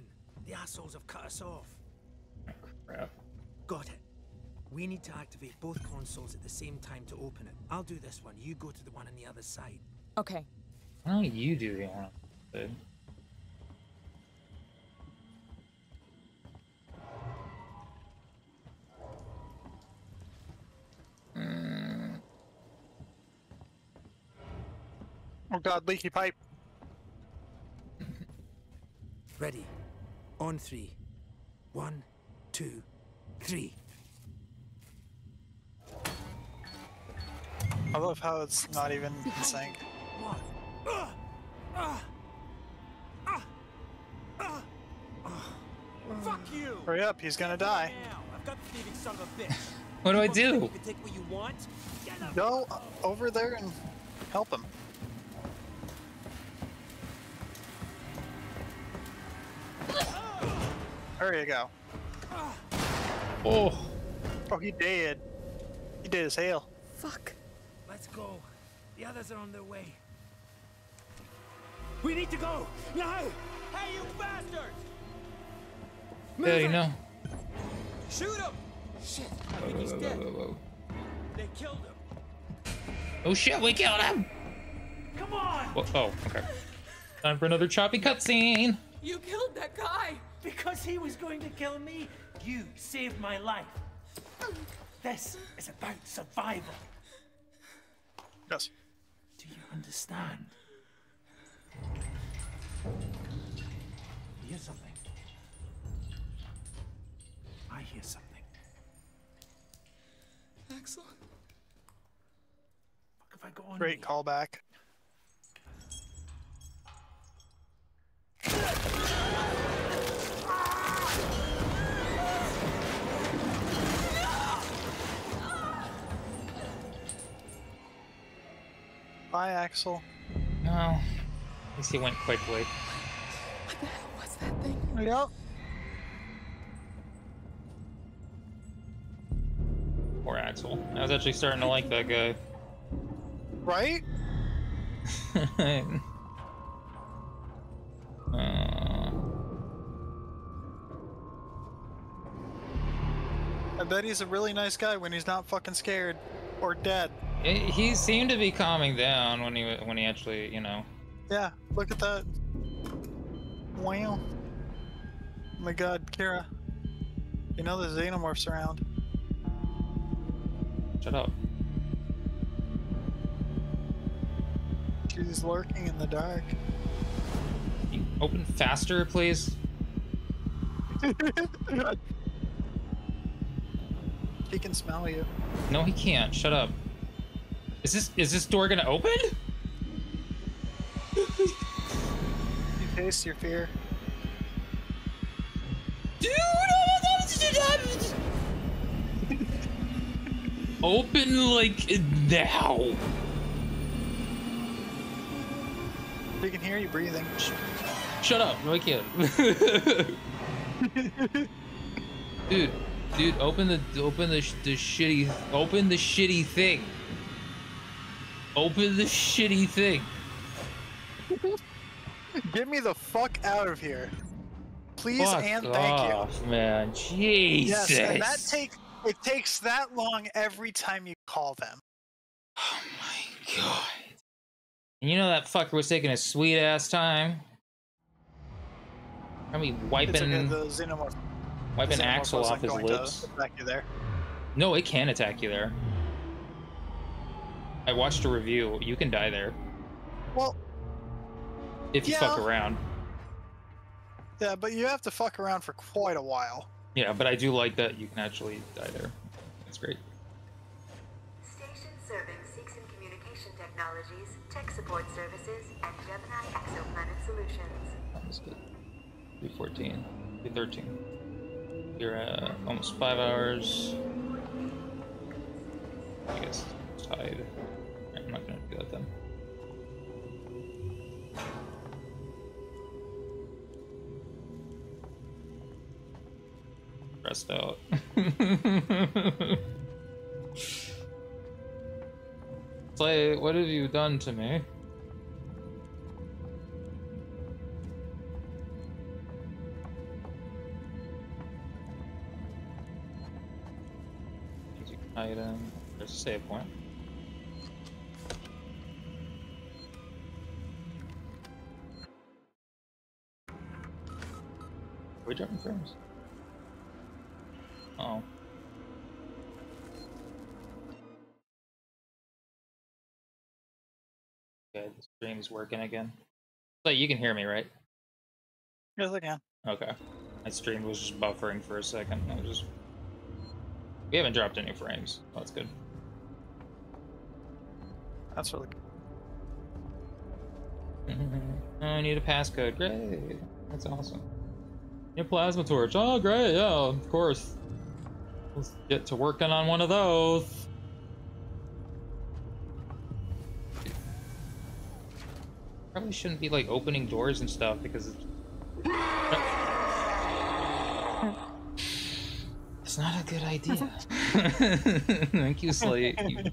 The assholes have cut us off. Oh, crap. Got it. We need to activate both consoles at the same time to open it. I'll do this one. You go to the one on the other side. Okay. Why don't you do the one? Oh god, leaky pipe. Ready. On three. One, two, three. I love how it's not even in sync. Fuck you! Hurry up, he's gonna die. I've got the thieving son of a bitch. What do I do? You can take what you want. Get up. Go over there and help him. There you go. Oh. Oh, he did. He did as hell. Fuck. Let's go. The others are on their way. We need to go now. Hey, you bastards! Yeah, you know. Shoot him! Shit, I think he's dead. whoa, whoa, whoa. They killed him. Oh shit, we killed him! Come on! Whoa, oh, okay. Time for another choppy cutscene. You killed that guy! Because he was going to kill me, you saved my life. This is about survival. Yes. Do you understand? You hear something? I hear something. Axel? Fuck if I go on Great me? callback. Bye, Axel. No. At least he went quickly. What the hell was that thing? Yep. Poor Axel. I was actually starting to like that guy. Right? uh, I bet he's a really nice guy when he's not fucking scared or dead. He he seemed to be calming down when he when he actually, you know. Yeah, look at that. Wow. Oh my god, Kira. You know there's xenomorphs around. Shut up. She's lurking in the dark. Open faster, please? He can smell you. No, he can't. Shut up. Is this is this door gonna open? You taste your fear. Dude, oh Open like now. He can hear you breathing. Shut up. No, I can't. dude, dude, open the open the the shitty open the shitty thing. Open the shitty thing. Get me the fuck out of here. Please Fuck and thank you. off, man. Jesus. Yes, and that take it takes that long every time you call them. Oh my god. And you know that fucker was taking a sweet ass time. I mean, wiping okay, the xenomorph. wiping Axel off his lips. attack you there. No, it can attack you there. I watched a review. You can die there Well, if you fuck around. yeah, but you have to fuck around for quite a while. Yeah, but I do like that you can actually die there. That's great. Station serving Seegson Communication Technologies, Tech Support Services, and Gemini Exoplanet Solutions. That's good. 314. 313. You're at uh, almost five hours. I guess it's tied. I'm not gonna do that then. Pressed out. Slay, what have you done to me? Item. There's a save point. Are we jumping frames? Oh. Okay, the stream's working again. So you can hear me, right? Yes, I can. Okay. My stream was just buffering for a second. I was just. We haven't dropped any frames. That's good. That's really good. I need a passcode. Great. That's awesome. A plasma torch. Oh, great. Yeah, of course. Let's get to working on one of those. Probably shouldn't be like opening doors and stuff because it's. It's not a good idea. Thank you, Slate. You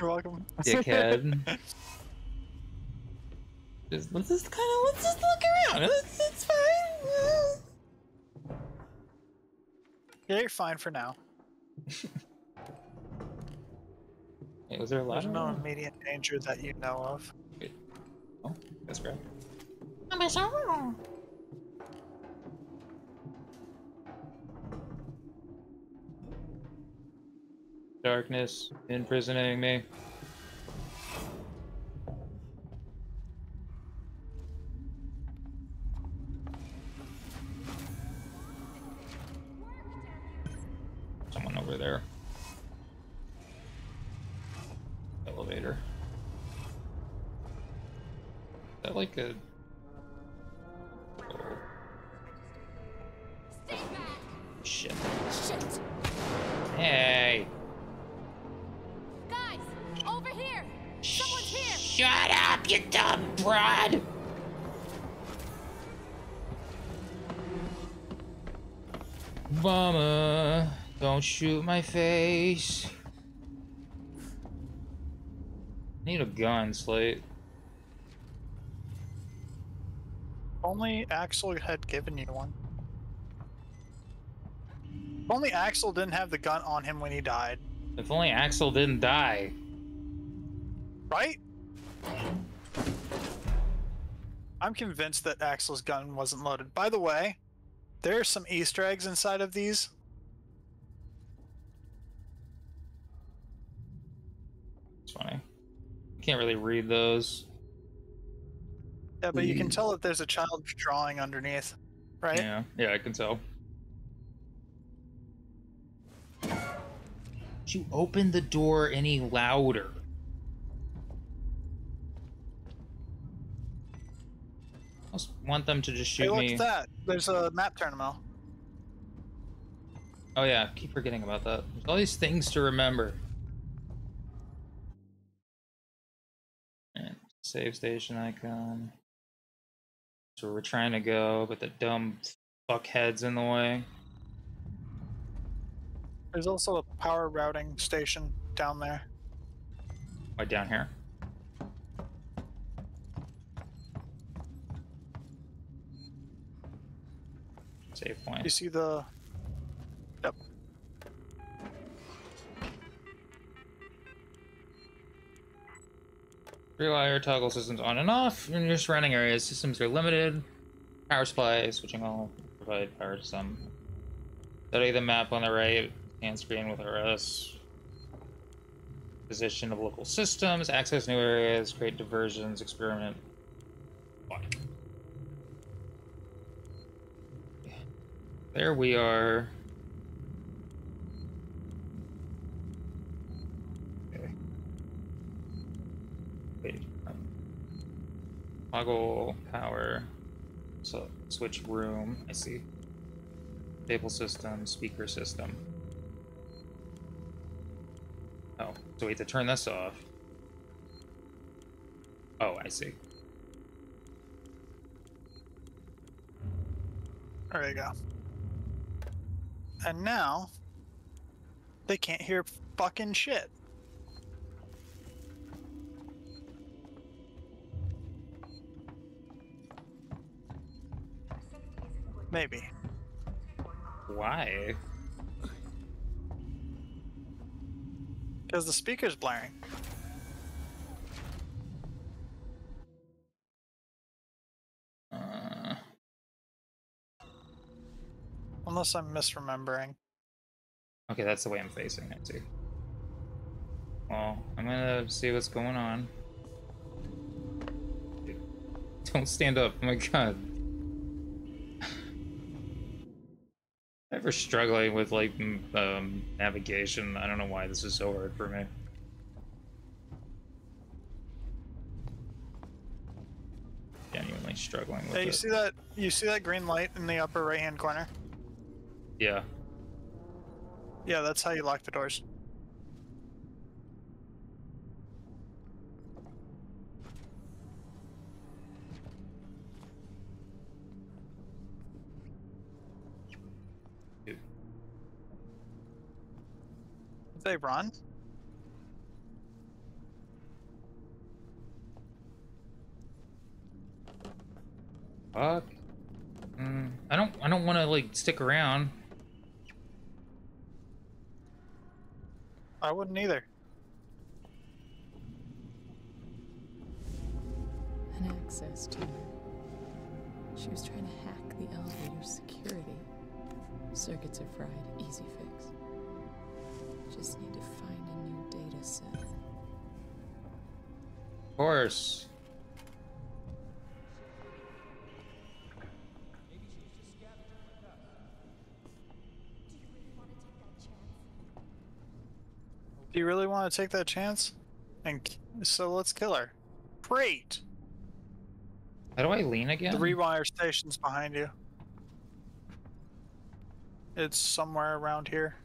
You're welcome. dickhead. Just, let's just kind of let's just look around. It's, it's fine. Yeah, you're fine for now. Hey, was there a There's ladder? no immediate danger that you know of. Oh, that's great. Darkness imprisoning me. Like a. Shit. Shit! Hey! Guys, over here! Someone's here! Shut up, you dumb broad! Mama, don't shoot my face. Need a gun, Slate. Only Axel had given you one. If Only Axel didn't have the gun on him when he died, If only Axel didn't die. right? I'm convinced that Axel's gun wasn't loaded. By the way, there are some Easter eggs inside of these. It's funny. Can't really read those. Yeah, but you can tell that there's a child drawing underneath, right? Yeah, yeah, I can tell. Don't you open the door any louder? I just want them to just Hey, shoot look me. at that. There's a map terminal. Oh yeah, keep forgetting about that. There's all these things to remember. And save station icon. So we're trying to go, but the dumb fuckhead's in the way. There's also a power routing station down there. Right down here. Save point. You see the. Rewire toggle systems on and off in your surrounding areas. Systems are limited. Power supply, switching all provide power to some. Study the map on the right hand screen with RS. Position of local systems, access new areas, create diversions, experiment. There we are. Okay. Wait. um, Toggle power. So switch room. I see. Table system, speaker system. Oh, so we have to turn this off. Oh, I see. There you go. And now they can't hear fucking shit. Maybe. Why? Because the speaker's blaring. Uh, Unless I'm misremembering. okay, that's the way I'm facing it, see. Well, I'm gonna see what's going on. Don't stand up, oh my god. Ever struggling with like m- um, navigation? I don't know why this is so hard for me. Genuinely struggling with Hey, you it. see that? You see that green light in the upper right-hand corner? Yeah. Yeah, that's how you lock the doors. They run? Fuck. Mm, I don't. I don't want to like stick around. I wouldn't either. An access to her. She was trying to hack the elevator's security. Circuits are fried. Easy fix. Just need to find a new data set. Of course. Do you really want to take that chance? And so let's kill her. Great. How do I lean again? The rewire station's behind you. It's somewhere around here.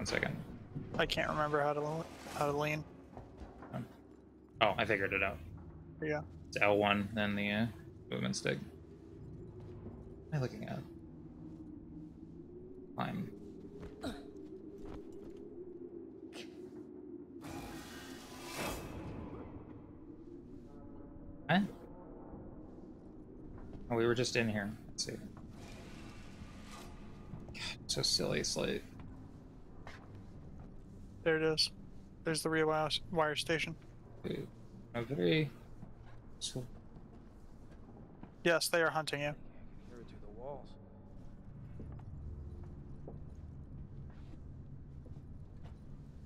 One second. I can't remember how to how to lean. Oh, I figured it out. Yeah. It's L1, then the uh, movement stick. What am I looking at? Climb. Huh? Oh, we were just in here. Let's see. God, so silly, Slate. There it is. There's the rewire wire station. Dude, A very. So, Yes, they are hunting you. Hear it through the walls.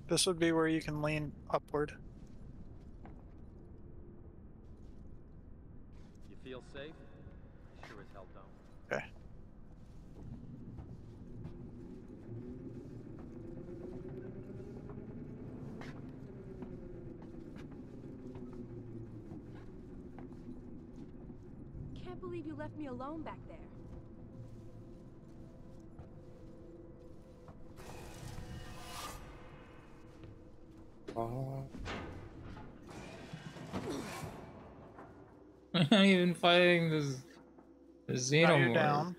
This would be where you can lean upward. You feel safe? you left me alone back there. Uh-huh. I'm not even fighting this, this xenomorph. down.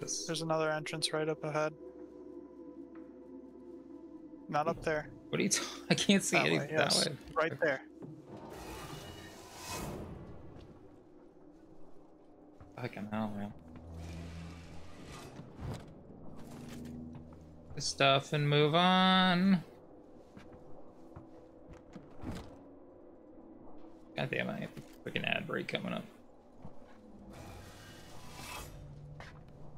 There's another entrance right up ahead. Not up there. What are you? T- I can't see That way, anything yes. that way. Right there. Fucking hell, man. This stuff and move on. God damn it, I have a freaking ad break coming up.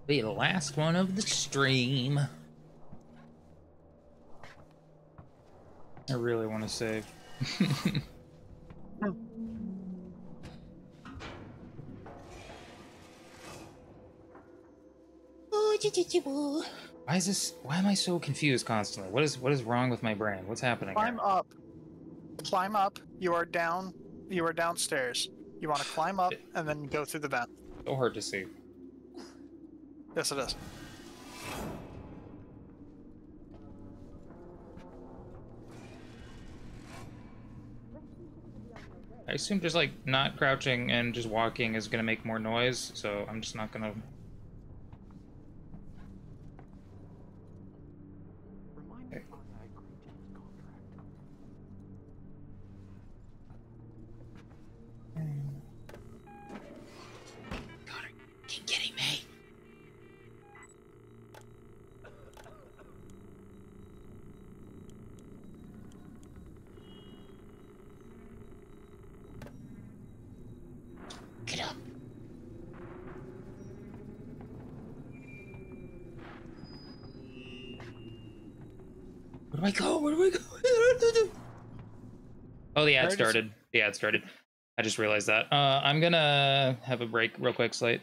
The last one of the stream. I really want to save. Why is this? Why am I so confused constantly? What is what is wrong with my brain? What's happening? Climb here? up. Climb up. You are down. You are downstairs. You want to climb up and then go through the vent. So hard to see. Yes, it is. I assume just like not crouching and just walking is gonna make more noise, so I'm just not gonna. Oh, the ad started. The ad started. I just realized that. Uh, I'm gonna have a break real quick, Slate.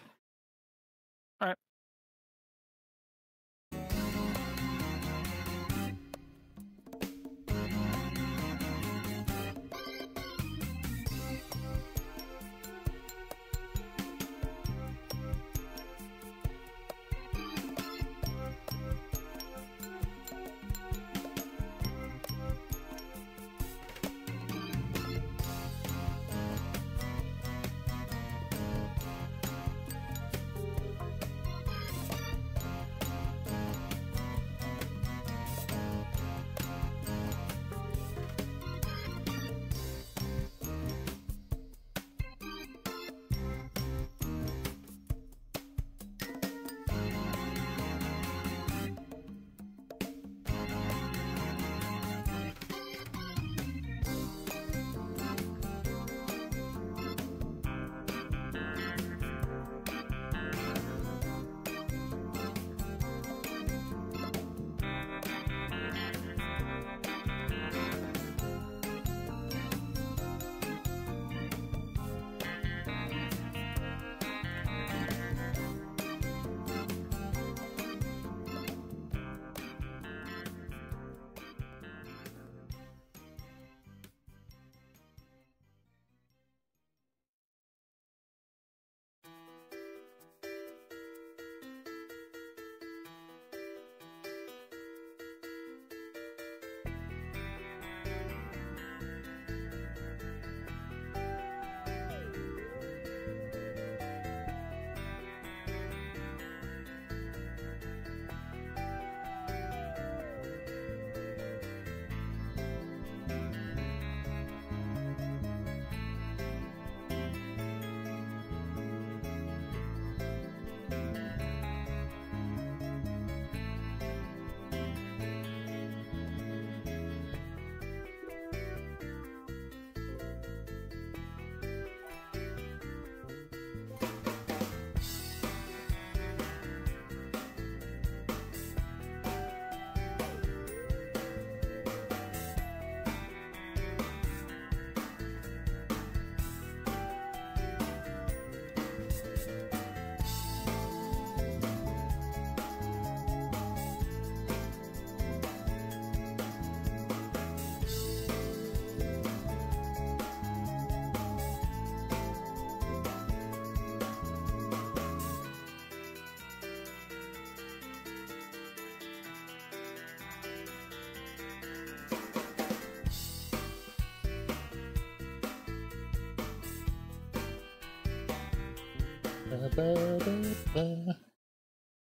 All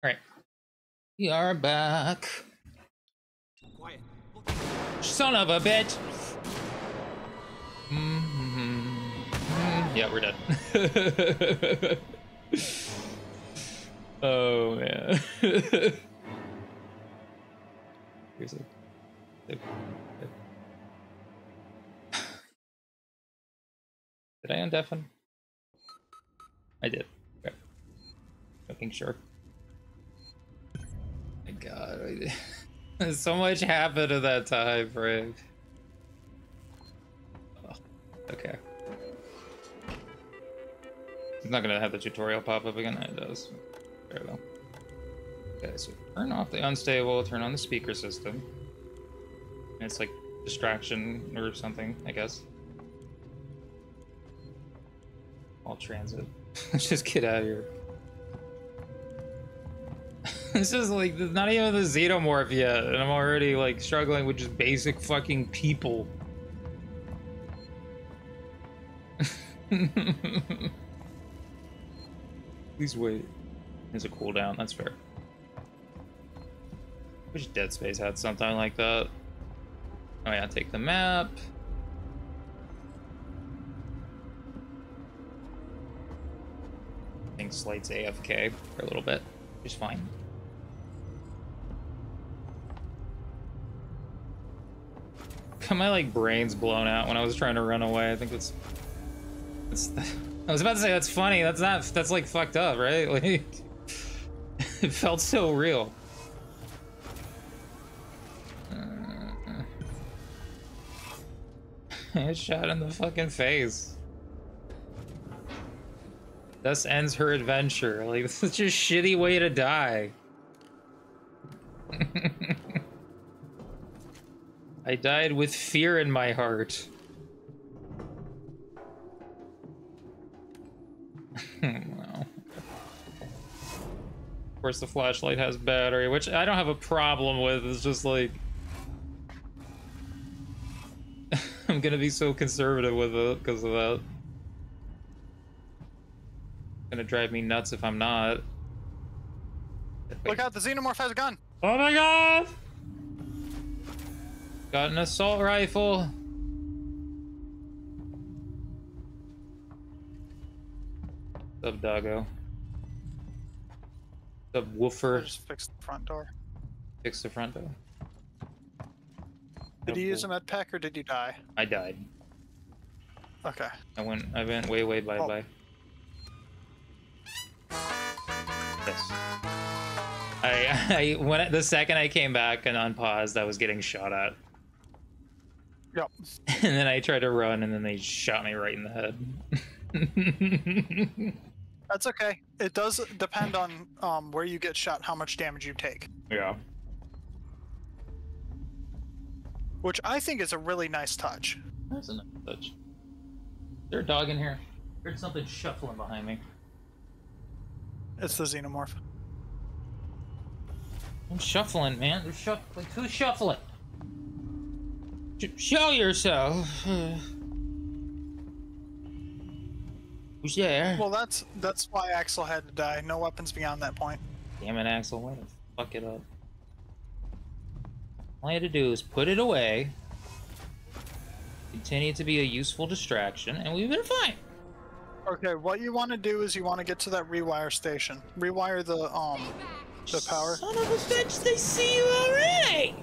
right, We are back. Quiet. Son of a bitch. Mhm. Yeah, we're done. oh man. Here's a. Did I undeafen? so much happened at that time, Frank. Oh, okay. It's not gonna have the tutorial pop up again. It does. There we go. Okay, so turn off the unstable, turn on the speaker system. It's like distraction or something, I guess. All transit. Let's just get out of here. this is like not even the xenomorph yet, and I'm already like struggling with just basic fucking people. Please wait. There's a cooldown, that's fair. Wish Dead Space had something like that. Oh yeah, take the map. I think Slate's AFK for a little bit, is fine. Got my like brains blown out when I was trying to run away. I think that's, that's I was about to say that's funny. That's not. That's like fucked up, right? Like it felt so real. Uh, shot in the fucking face. Thus ends her adventure. Like, such a shitty way to die. I died with fear in my heart. wow. Of course, the flashlight has battery, which I don't have a problem with. It's just like. I'm gonna be so conservative with it because of that. gonna drive me nuts if I'm not. Look out, the xenomorph has a gun. Oh my god! Got an assault rifle. Sub doggo. Sub woofer. Just fix the front door. Fix the front door. Did you use a med pack or did you die? I died. Okay. I went. I went way, way bye Oh. bye. Yes. I, I when I- the second I came back and unpaused, I was getting shot at, Yep. and then I tried to run, and then they shot me right in the head. That's okay. It does depend on um, where you get shot, how much damage you take. yeah. Which I think is a really nice touch. That's a nice touch. Is there a dog in here? Heard something shuffling behind me. It's the xenomorph. I'm shuffling, man. They're shuff like who's shuffling? Sh- show yourself. Who's there? Well, that's that's why Axel had to die. No weapons beyond that point. Damn it, Axel, way to fuck it up. All I had to do is put it away, continue to be a useful distraction, and we've been fine. Okay, what you want to do is you want to get to that rewire station. Rewire the um the power. Son of a bitch, they see you already!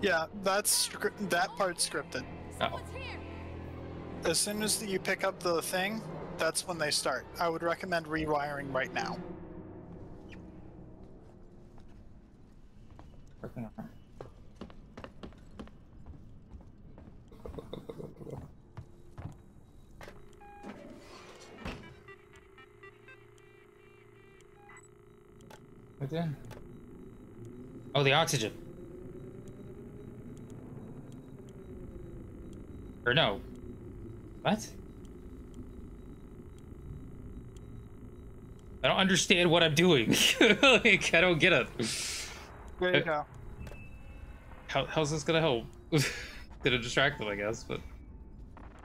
Yeah, that's that part's scripted. Oh. As soon as you pick up the thing, that's when they start. I would recommend rewiring right now. Working on it. What then? Oh, the oxygen. Or no. What? I don't understand what I'm doing. like, I don't get it. There you go. How, how's this gonna help? gonna distract them, I guess, but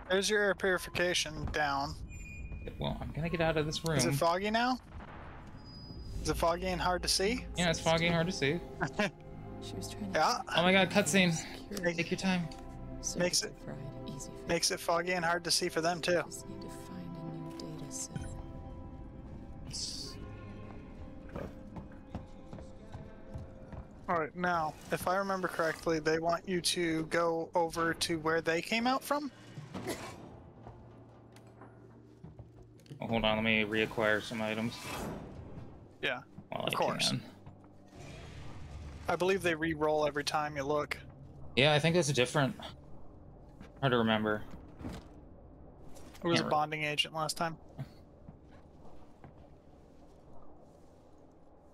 There's your air purification down. well, I'm gonna get out of this room. Is it foggy now? Is it foggy and hard to see? Yeah, it's foggy and hard to see. She was trying to Yeah. Oh my god, cutscene. Take your time. Makes it makes it foggy and hard to see for them too. Just need to find a new data set. All right, now, if I remember correctly, they want you to go over to where they came out from. Oh, hold on, let me reacquire some items. Yeah, While of I course. can. I believe they re-roll every time you look. Yeah, I think that's a different. Hard to remember. Who was a bonding agent last time.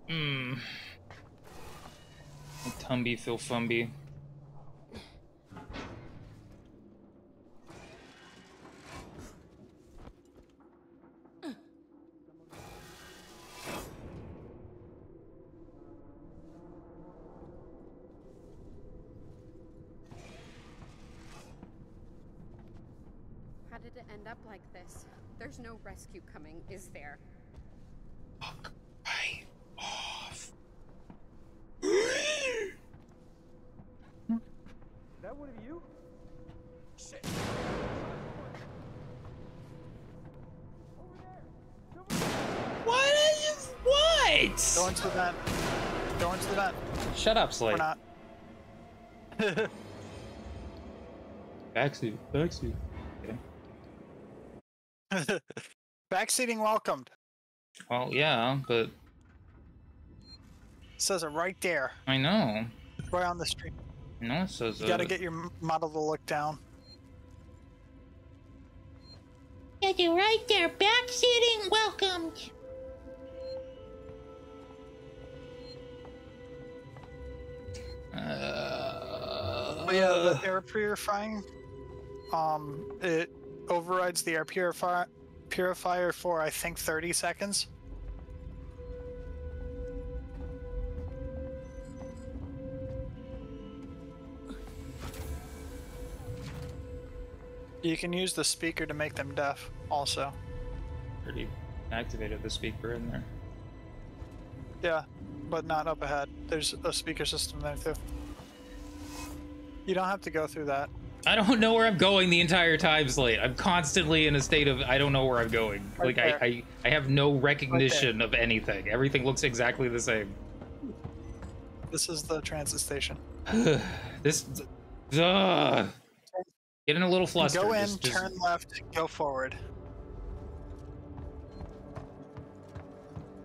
Hmm. Tumby Phil Fumby. Rescue coming, is there? that one of you? Shit. What is what? Go into the vent. Go into the vent. Shut up, We're not. Backseat. Backseat. Okay. Backseating welcomed. Well, yeah, but it says it right there, I know. right on the street. No, it says You gotta uh, get your model to look down. Yeah, you're right there. Backseating welcomed. But yeah, the air purifying, um, it overrides the air purifier purifier for I think 30 seconds. You can use the speaker to make them deaf, also. already activated the speaker in there. Yeah, but not up ahead. There's a speaker system there too. You don't have to go through that. I don't know where I'm going the entire time, Slate. I'm constantly in a state of I don't know where I'm going. Right like I. I, I have no recognition of anything. Everything looks exactly the same. This is the transit station. this, ugh. getting a little flustered. Go in, just- just- turn left, go forward.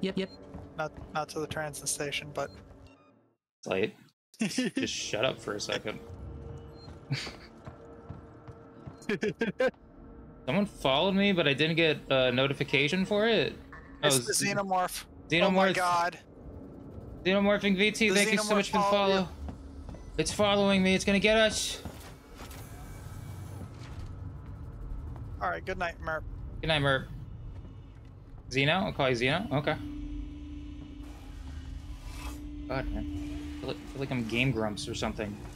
Yep, yep. Not not to the transit station, but Slate, just, just shut up for a second. Someone followed me, but I didn't get a notification for it. it's Oh, the xenomorph. Xenomorph. Oh my god. Xenomorphing VT, The thank you so much for the followed you. follow. It's following me. It's gonna get us. All right. Good night, Merp. Good night, Merp. Zeno? I'll call you Zeno. Okay. God, man. I feel like, I feel like I'm Game Grumps or something.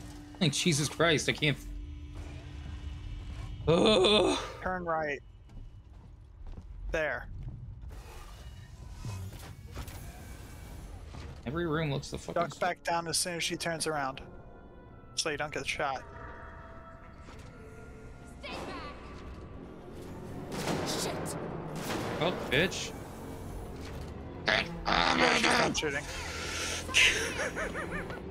Like, Jesus Christ, I can't. Oh. Turn right. There. Every room looks the fucking. Duck back down as soon as she turns around, so you don't get shot. Shit! Oh, bitch. Yeah, she's done shooting.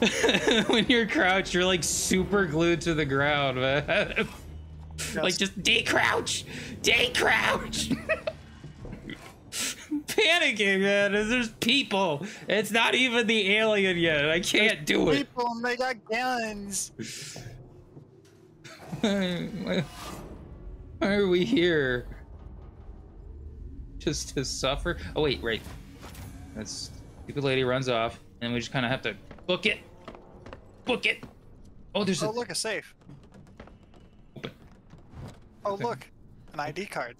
when you're crouched, you're like super glued to the ground, man. like just decrouch, decrouch. Panicking, man. There's people. It's not even the alien yet. I can't do it. People, and they got guns. Why are we here? Just to suffer? Oh wait, wait. That's stupid lady runs off, and we just kind of have to book it. Book it. Oh, there's Oh, a look, a safe. Oh, look, an ID card.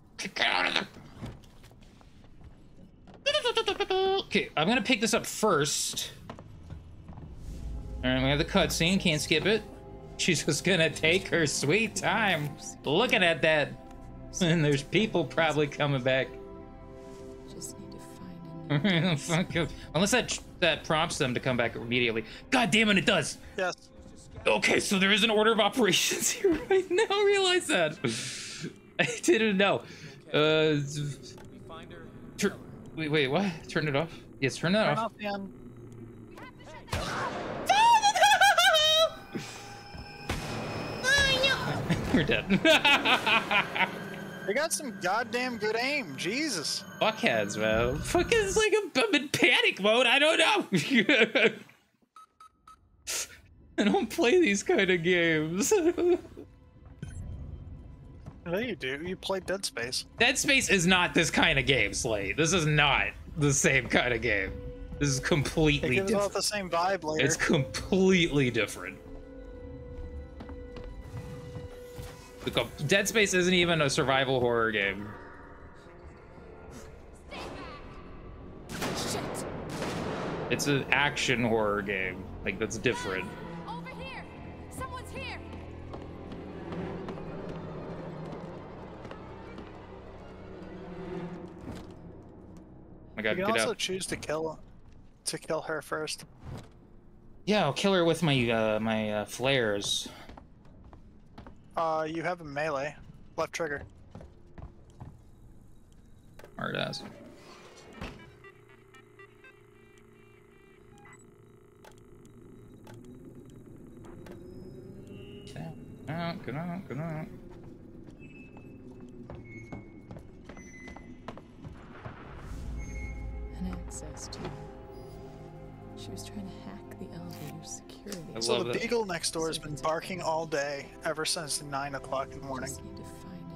Okay, I'm gonna pick this up first. Alright, we have the cutscene, can't skip it. She's just gonna take her sweet time looking at that. And there's people probably coming back. Just need to find Fuck you. Unless that that prompts them to come back immediately. God damn it, it does. Yes. Okay, so there is an order of operations here. I now realize that. I didn't know. Uh, tur- wait, wait, what? Turn it off. Yes, turn that Turn off. off the un- We're dead. They got some goddamn good aim. Jesus. Fuckheads, man. Fuck it's like I'm, I'm in panic mode. I don't know. I don't play these kind of games. Yeah, you do. You play Dead Space. Dead Space is not this kind of game, Slate. This is not the same kind of game. This is completely It gives off different. the same vibe later. It's completely different. Dead Space isn't even a survival horror game. Shit! It's an action horror game. Like that's different. Over here! I gotta you can also out. choose to kill to kill her first. Yeah, I'll kill her with my uh, my uh, flares. Uh, you have a melee, left trigger. Hard ass. Get out, get out, get out. An access to. She was trying to hack the elevator's security. I so the that. beagle next door has been barking all day ever since nine o'clock in the morning.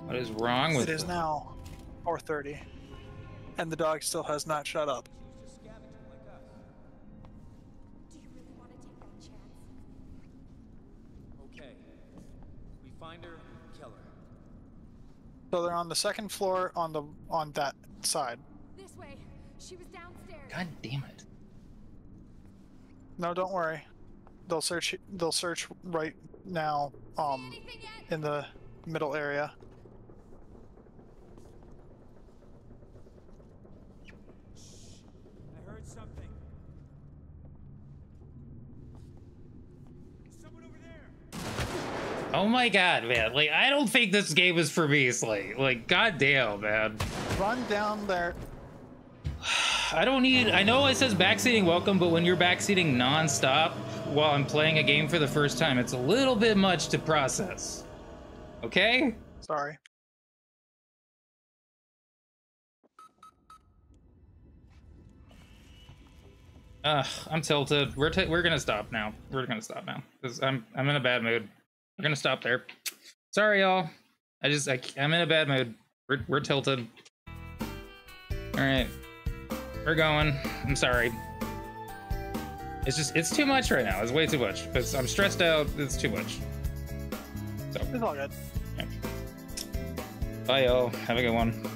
What is wrong with it? It is now 4:30, and the dog still has not shut up. Okay. We find her, kill her. So they're on the second floor on the on that side. This way. She was downstairs. God damn it. No, don't worry. They'll search. They'll search right now. Um, in the middle area. I heard something. Oh my god, man. Like, I don't think this game is for me, Slate. Like, goddamn, man. Run down there. I don't need. I know it says backseating welcome, but when you're backseating nonstop while I'm playing a game for the first time, it's a little bit much to process. Okay? Sorry. Ugh, I'm tilted. We're we're gonna stop now. We're gonna stop now because I'm I'm in a bad mood. We're gonna stop there. Sorry, y'all. I just I, am in a bad mood. We're we're tilted. All right, we're going. I'm sorry. It's just it's too much right now. It's way too much. It's, I'm stressed out. It's too much. So It's all good. bye, y'all. Have a good one.